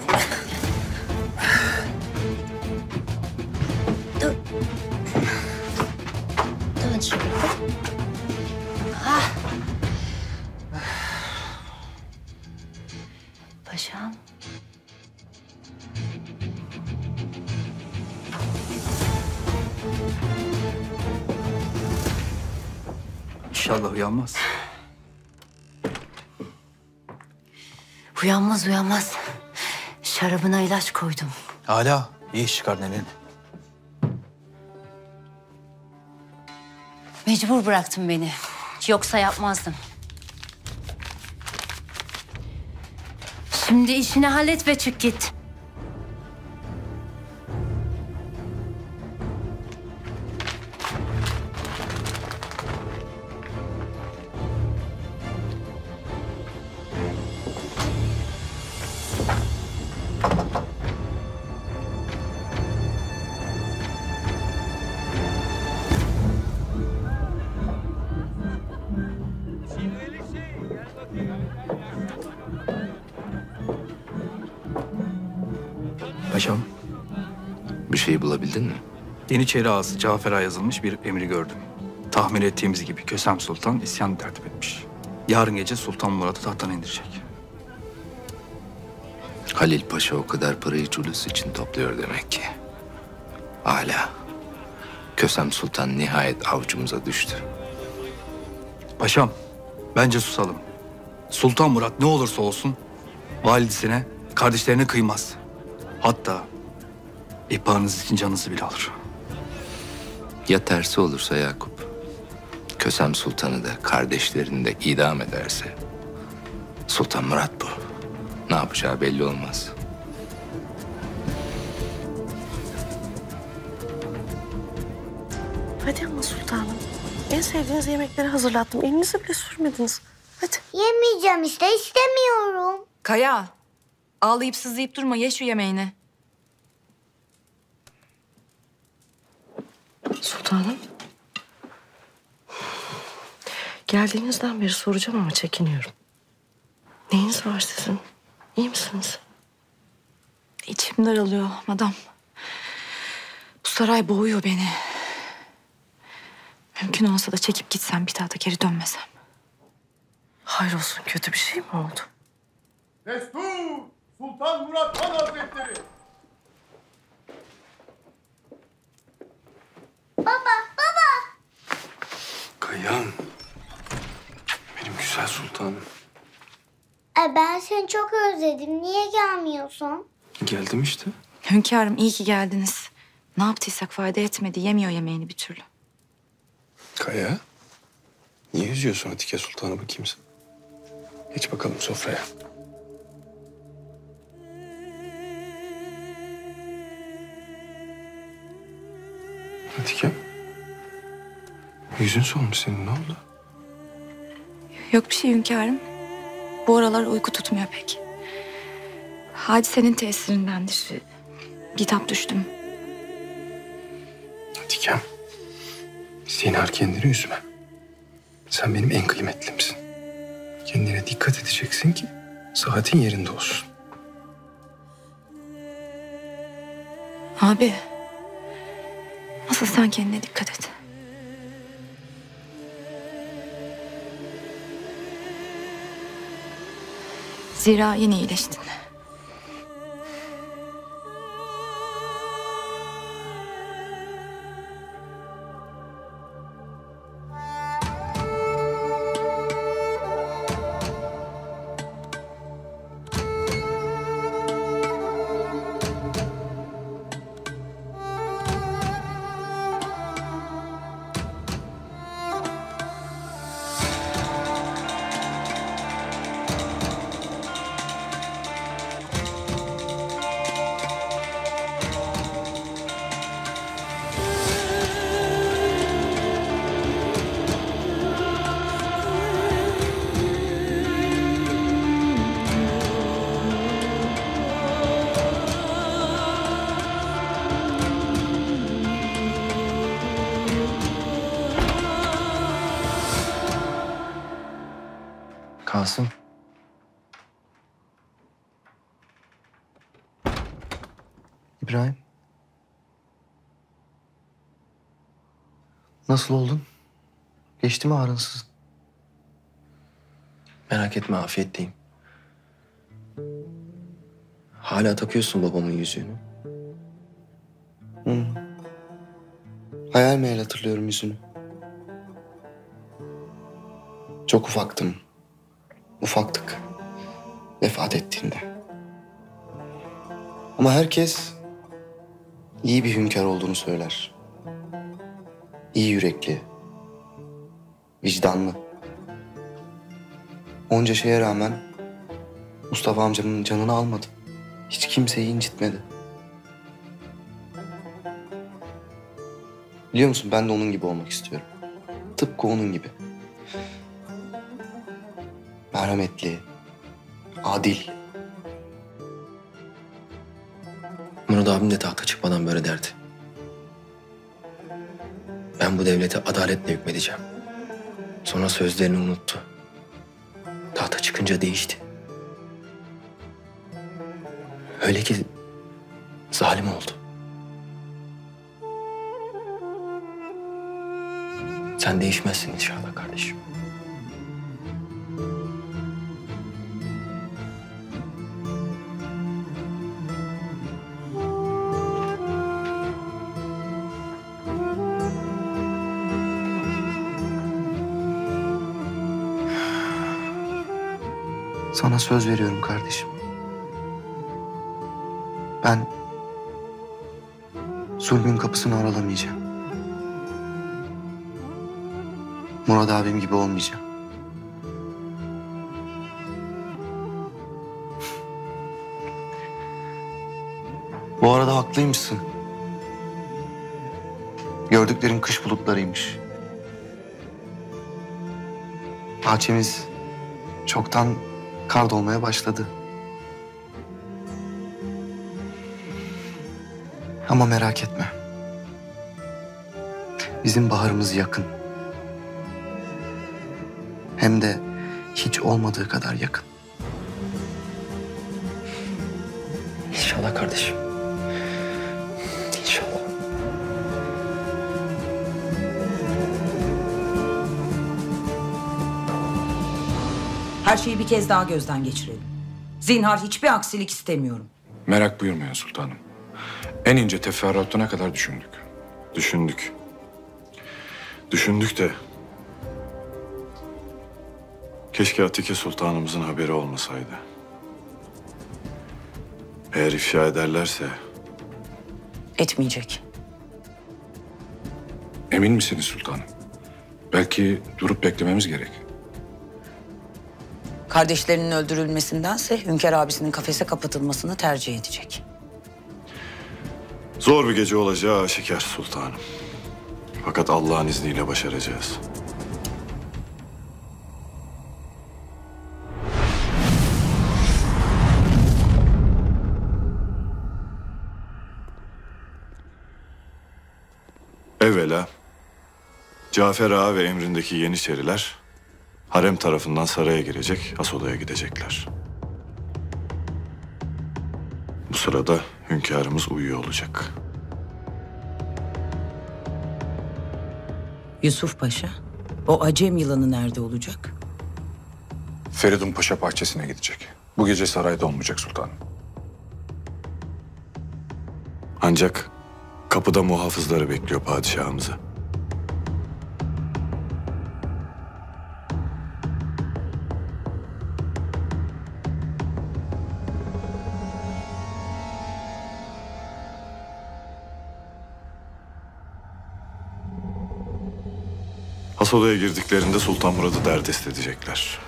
Uyanmaz. Uyanmaz uyanmaz. Şarabına ilaç koydum. Hala iyi iş çıkardın elini. Mecbur bıraktın beni. Yoksa yapmazdım. Şimdi işini hallet ve çık git. Yeniçeri ağası Cafer'a yazılmış bir emri gördüm. Tahmin ettiğimiz gibi Kösem Sultan isyan tertip etmiş. Yarın gece Sultan Murat'ı tahttan indirecek. Halil Paşa o kadar parayı Culus için topluyor demek ki. Hala. Kösem Sultan nihayet avcumuza düştü. Paşam, bence susalım. Sultan Murat ne olursa olsun validesine, kardeşlerine kıymaz. Hatta ihbarınız için canınızı bile alır. Ya tersi olursa Yakup? Kösem Sultan'ı da kardeşlerini de idam ederse Sultan Murat bu. Ne yapacağı belli olmaz. Hadi ama sultanım. En sevdiğiniz yemekleri hazırlattım. Elinizi bile sürmediniz. Hadi. Yemeyeceğim işte istemiyorum. Kaya, ağlayıp sızlayıp durma. Ye şu yemeğini. Sultanım. Geldiğinizden beri soracağım ama çekiniyorum. Neyiniz var sizin? İyi misiniz? İçim daralıyor madam. Bu saray boğuyor beni. Mümkün olsa da çekip gitsem bir daha da geri dönmesem. Hayrolsun kötü bir şey mi oldu? Destur! Sultan Murat Han Hazretleri! Kayağım. Benim güzel sultanım. E ben seni çok özledim. Niye gelmiyorsun? Geldim işte. Hünkârım iyi ki geldiniz. Ne yaptıysak fayda etmedi. Yemiyor yemeğini bir türlü. Kaya. Niye üzüyorsun Atike Sultan'ı bakayım sen? Geç bakalım sofraya. Yüzün solmuş senin ne oldu? Yok bir şey hünkârım. Bu aralar uyku tutmuyor pek. Hadisenin tesirindendir. Kitap düştüm. Atikem. Zinhar kendini üzme. Sen benim en kıymetlimsin. Kendine dikkat edeceksin ki saatin yerinde olsun. Abi. Asıl sen kendine dikkat et. Zira yeni iyileştin. Kasım. Nasıl oldun? Geçti mi ağrınsız? Merak etme afiyetteyim. Hala takıyorsun babamın yüzüğünü. Hı. Hayal meyal hatırlıyorum yüzünü. Çok ufaktım. Ufaktık. Vefat ettiğinde. Ama herkes iyi bir hünkâr olduğunu söyler. İyi yürekli. Vicdanlı. Onca şeye rağmen Mustafa amcamın canını almadı. Hiç kimseyi incitmedi. Biliyor musun ben de onun gibi olmak istiyorum. Tıpkı onun gibi. Merhametli, adil. Murat abim de tahta çıkmadan böyle derdi. Ben bu devlete adaletle hükmedeceğim. Sonra sözlerini unuttu. Tahta çıkınca değişti. Öyle ki zalim oldu. Sen değişmezsin inşallah kardeşim. Sana söz veriyorum kardeşim. Ben zulmün kapısını aralamayacağım. Murat abim gibi olmayacağım. Bu arada haklıymışsın. Gördüklerim kış bulutlarıymış. Bahçemiz çoktan kar dolmaya başladı. Ama merak etme. Bizim baharımız yakın. Hem de hiç olmadığı kadar yakın. Kez daha gözden geçirelim. Zinhar hiçbir aksilik istemiyorum. Merak buyurmayın sultanım. En ince teferruatına kadar düşündük. Düşündük. Düşündük de... Keşke Atike Sultanımızın haberi olmasaydı. Eğer ifşa ederlerse Etmeyecek. Emin misiniz sultanım? Belki durup beklememiz gerek. Kardeşlerinin öldürülmesindense Hünkar abisinin kafese kapatılmasını tercih edecek. zor bir gece olacağı aşikar sultanım. Fakat Allah'ın izniyle başaracağız. Evvela Cafer Ağa ve emrindeki Yeniçeriler harem tarafından saraya girecek, has odaya gidecekler. Bu sırada hünkârımız uyuyor olacak. Yusuf Paşa, o acem yılanı nerede olacak? Feridun Paşa bahçesine gidecek. Bu gece sarayda olmayacak sultanım. Ancak kapıda muhafızları bekliyor padişahımızı. Has odaya girdiklerinde Sultan Murad'ı derdest edecekler.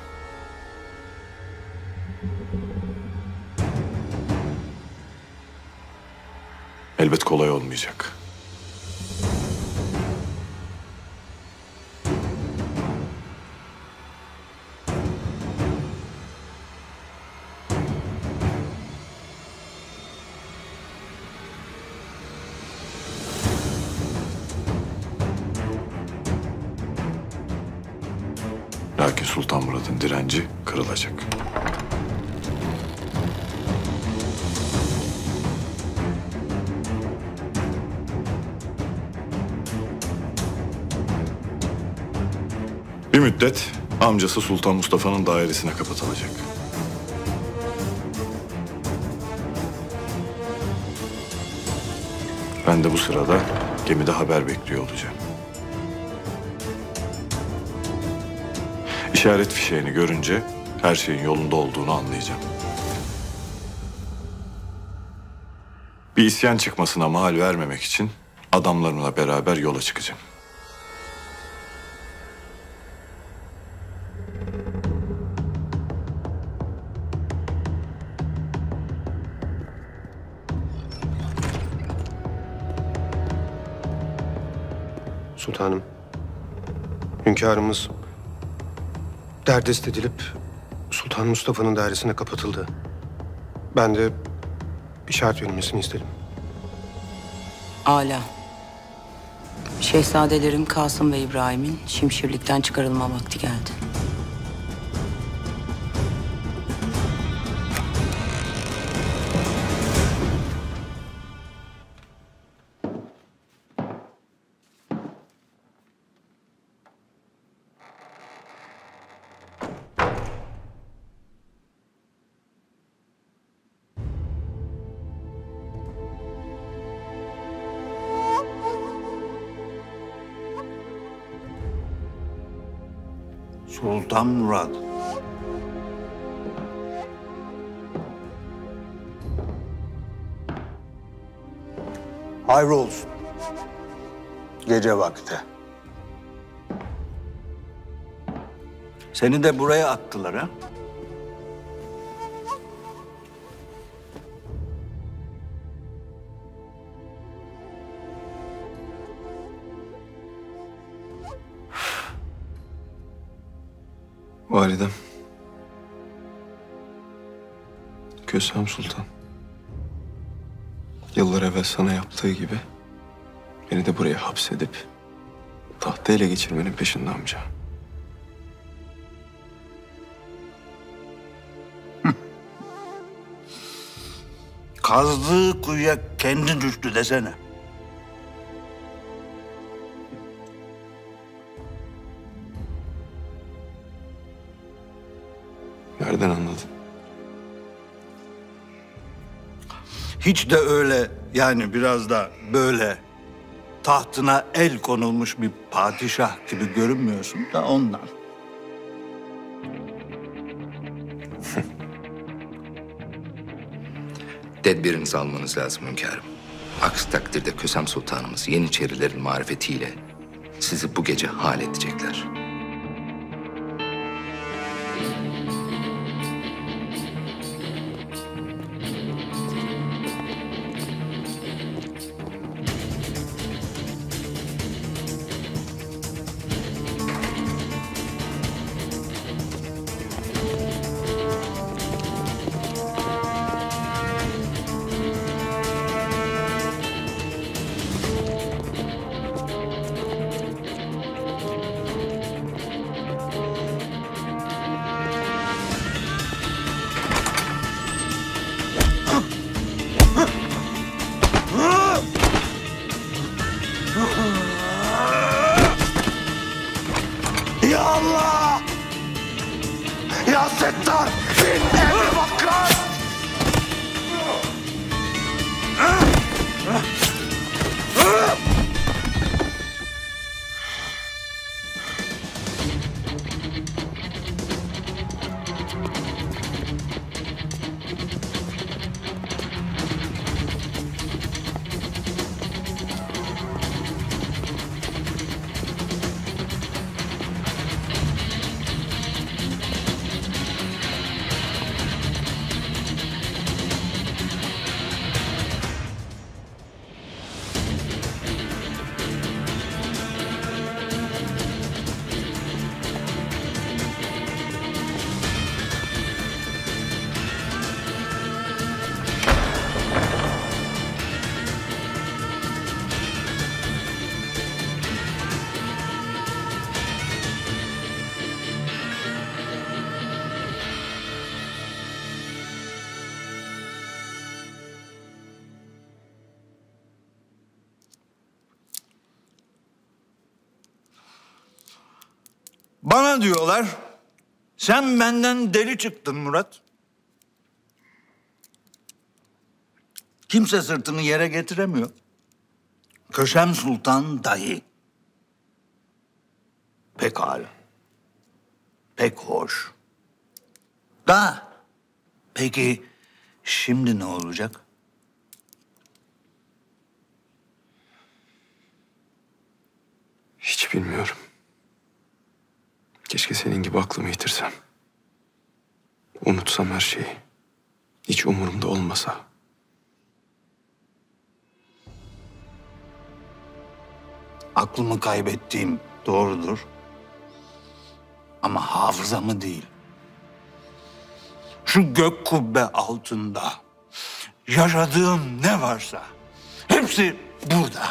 Elbet kolay olmayacak. Bir müddet amcası Sultan Mustafa'nın dairesine kapatılacak. Ben de bu sırada gemide haber bekliyor olacağım. İşaret fişeğini görünce her şeyin yolunda olduğunu anlayacağım. Bir isyan çıkmasına mahal vermemek için adamlarımla beraber yola çıkacağım. Sultanım. Hünkârımız derdest edilip Sultan Mustafa'nın dairesine kapatıldı. Ben de işaret verilmesini istedim. Ala. Şehzadelerim Kasım ve İbrahim'in şimşirlikten çıkarılma vakti geldi. Sultan Murad. Hayrolsun. Gece vakti. Seni de buraya attılar ha? Kösem Sultan. Yıllar evvel sana yaptığı gibi beni de buraya hapsedip tahtı ele geçirmenin peşinde amca. Kazdığı kuyuya kendi düştü desene. Hiç de öyle yani biraz da böyle tahtına el konulmuş bir padişah gibi görünmüyorsun da ondan. [LAUGHS] Tedbirinizi almanız lazım hünkârım. Aksi takdirde Kösem Sultanımız Yeniçerilerin marifetiyle sizi bu gece hal edecekler. Diyorlar, sen benden deli çıktın Murat. Kimse sırtını yere getiremiyor. Köşem Sultan dahi. Pekala. Pek hoş. Da, peki şimdi ne olacak? Hiç bilmiyorum. Keşke senin gibi aklımı yitirsem. Unutsam her şeyi. Hiç umurumda olmasa. Aklımı kaybettiğim doğrudur. Ama hafızamı değil. Şu gök kubbe altında yaşadığım ne varsa hepsi burada.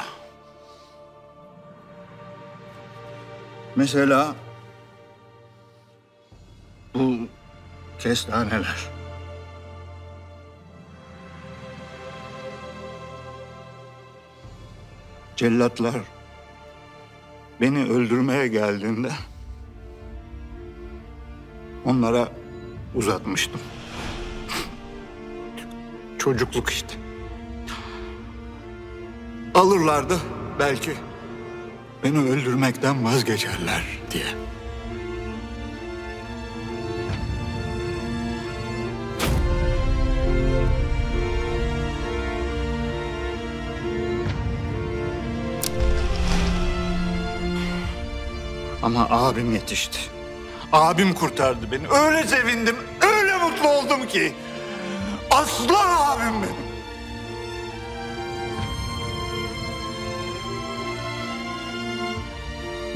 Mesela bu kestaneler. Cellatlar beni öldürmeye geldiğinde onlara uzatmıştım. [LAUGHS] Çocukluk işte. Alırlardı belki beni öldürmekten vazgeçerler diye. Ama abim yetişti. Abim kurtardı beni. Öyle sevindim, öyle mutlu oldum ki. Aslan abim benim.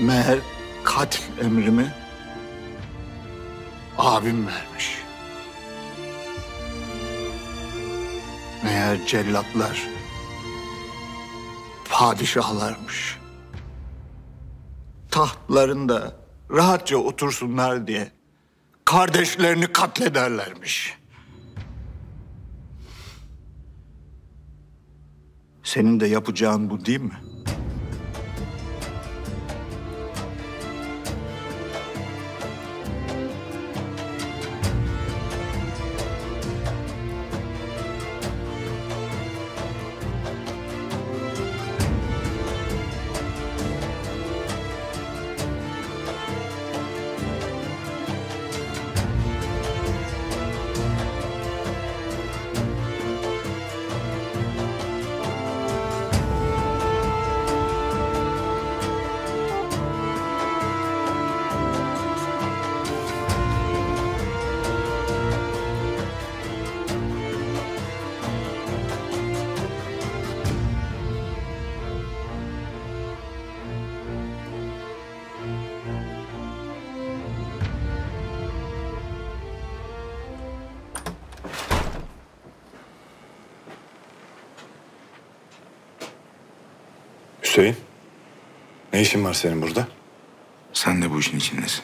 Meğer katil emrimi abim vermiş. Meğer cellatlar padişahlarmış. Tahtlarında rahatça otursunlar diye kardeşlerini katlederlermiş. Senin de yapacağın bu değil mi? Hüseyin. Ne işin var senin burada? Sen de bu işin içindesin.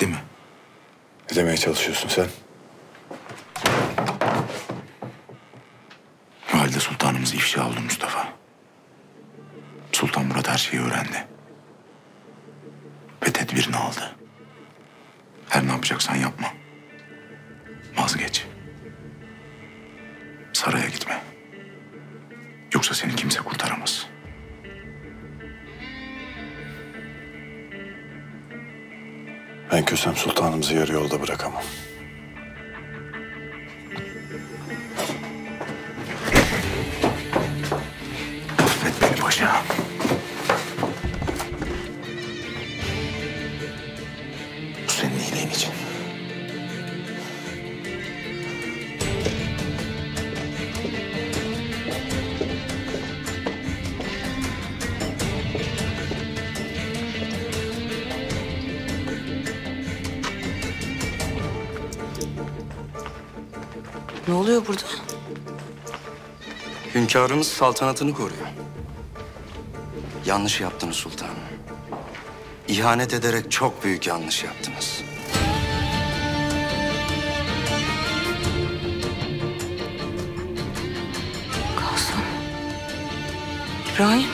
Değil mi? Ne demeye çalışıyorsun sen? Hünkârımız saltanatını koruyor. Yanlış yaptınız sultanım. İhanet ederek çok büyük yanlış yaptınız. Kasım. İbrahim.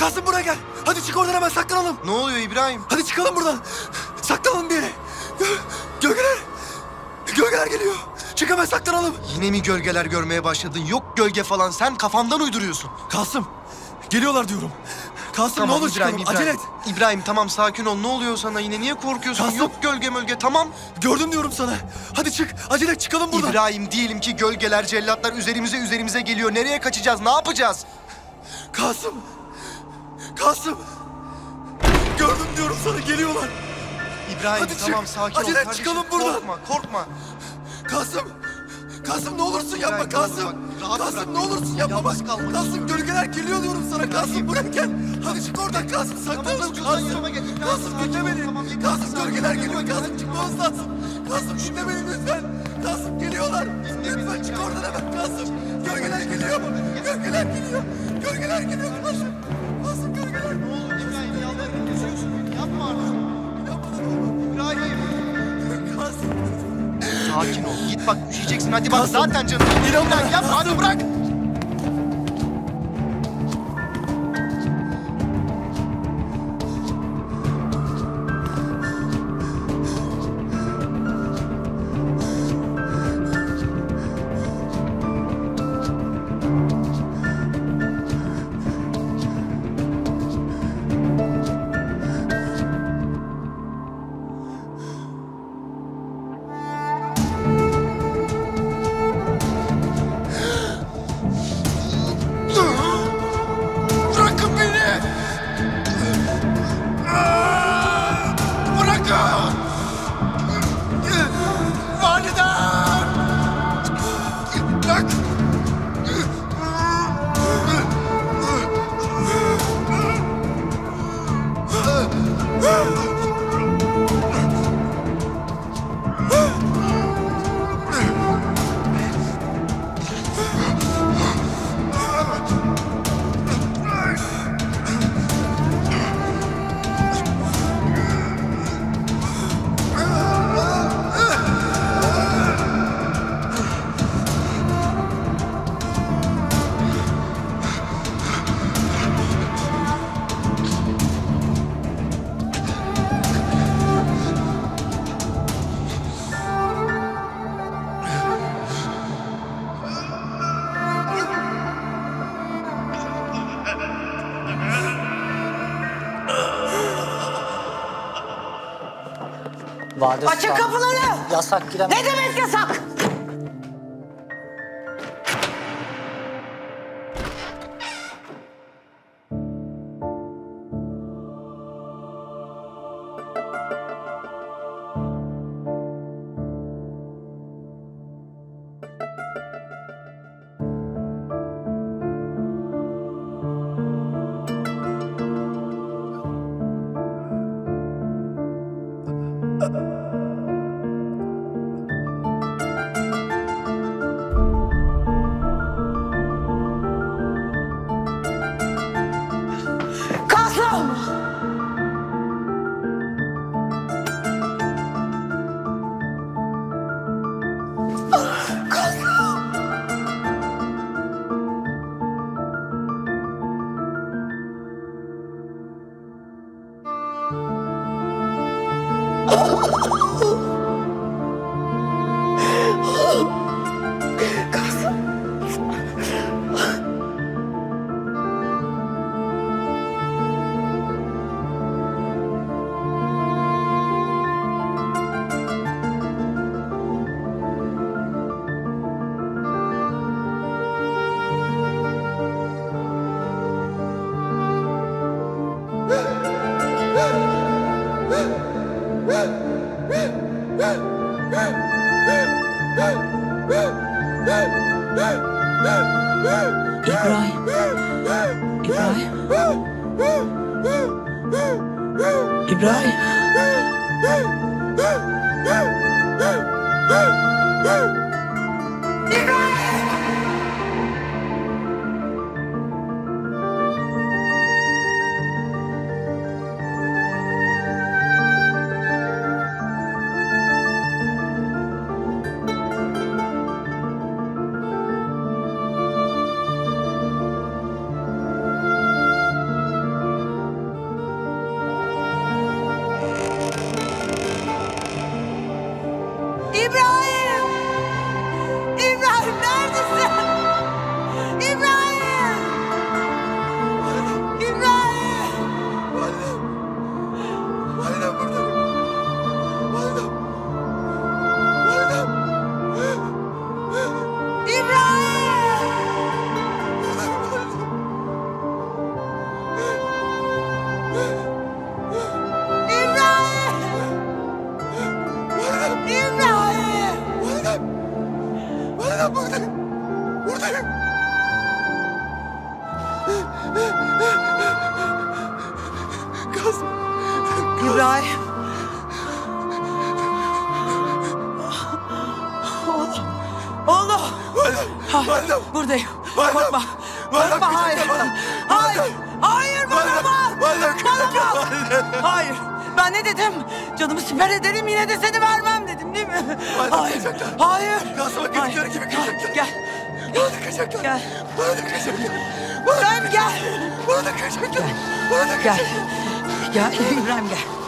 Kasım buraya gel! Hadi çık oradan hemen saklanalım. Ne oluyor İbrahim? Hadi çıkalım buradan. Saklanalım bir yere. Gö- Gölgeler! Gölgeler geliyor. Çık hemen saklanalım. Yine mi gölgeler görmeye başladın? Yok gölge falan. Sen kafandan uyduruyorsun. Kasım! Geliyorlar diyorum. Kasım Tamam, ne olur İbrahim, çıkalım. Acele et. İbrahim. İbrahim tamam sakin ol. Ne oluyor sana yine? Niye korkuyorsun? Kasım. Yok gölge mölge tamam. Gördüm diyorum sana. Hadi çık. Acele et çıkalım buradan. İbrahim diyelim ki gölgeler, cellatlar üzerimize üzerimize geliyor. Nereye kaçacağız? Ne yapacağız? Kasım. Kasım. Gördüm diyorum sana geliyorlar. İbrahim Hadi tamam çık. sakin ol Acele et kardeşim. çıkalım buradan. Korkma korkma. Kasım. Kasım ne olursun yapma İbrahim, Kasım. bak, rahat Kasım bırak ne olursun yapma bak. Yalnız kalmak Kasım gölgeler geliyor diyorum sana Kasım buraya gel. Hadi çık oradan Kasım saklanalım Kasım. Kasım dinle beni. Kasım gölgeler geliyor Kasım çıkmamız lazım. Kasım dinle beni lütfen. Kasım geliyorlar. Lütfen çık oradan hemen Kasım. Gölgeler geliyor. Gölgeler geliyor. Gölgeler geliyor. Kasım Sakin ol. Git bak üşüyeceksin. Hadi bak zaten canım. inan Yapma hadi bırak. Açın kapıları! Yasak giremez. Ne demek Gel. Gel İbrahim gel.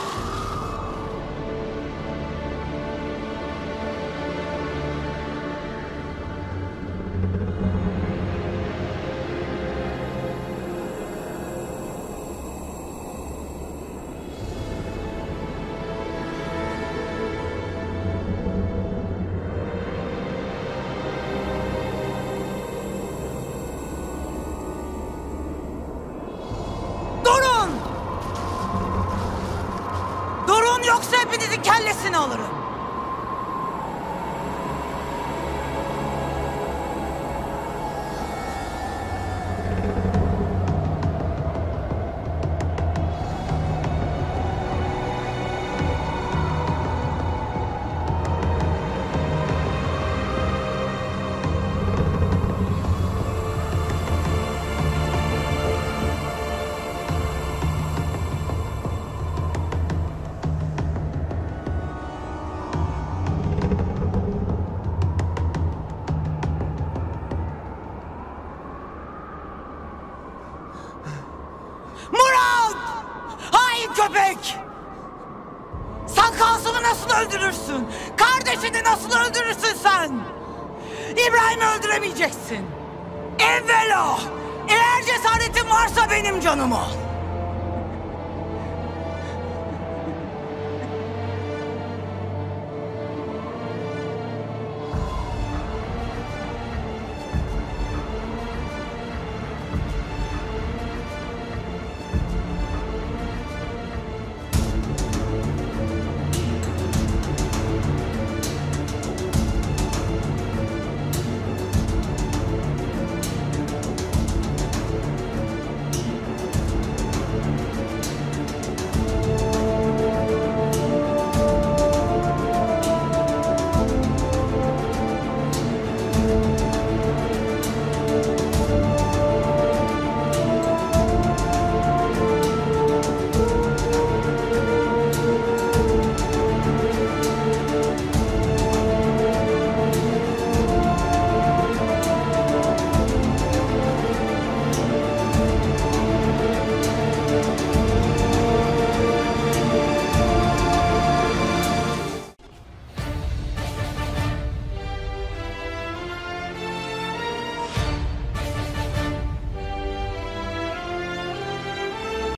Öldüremeyeceksin. Evvela! Eğer cesaretin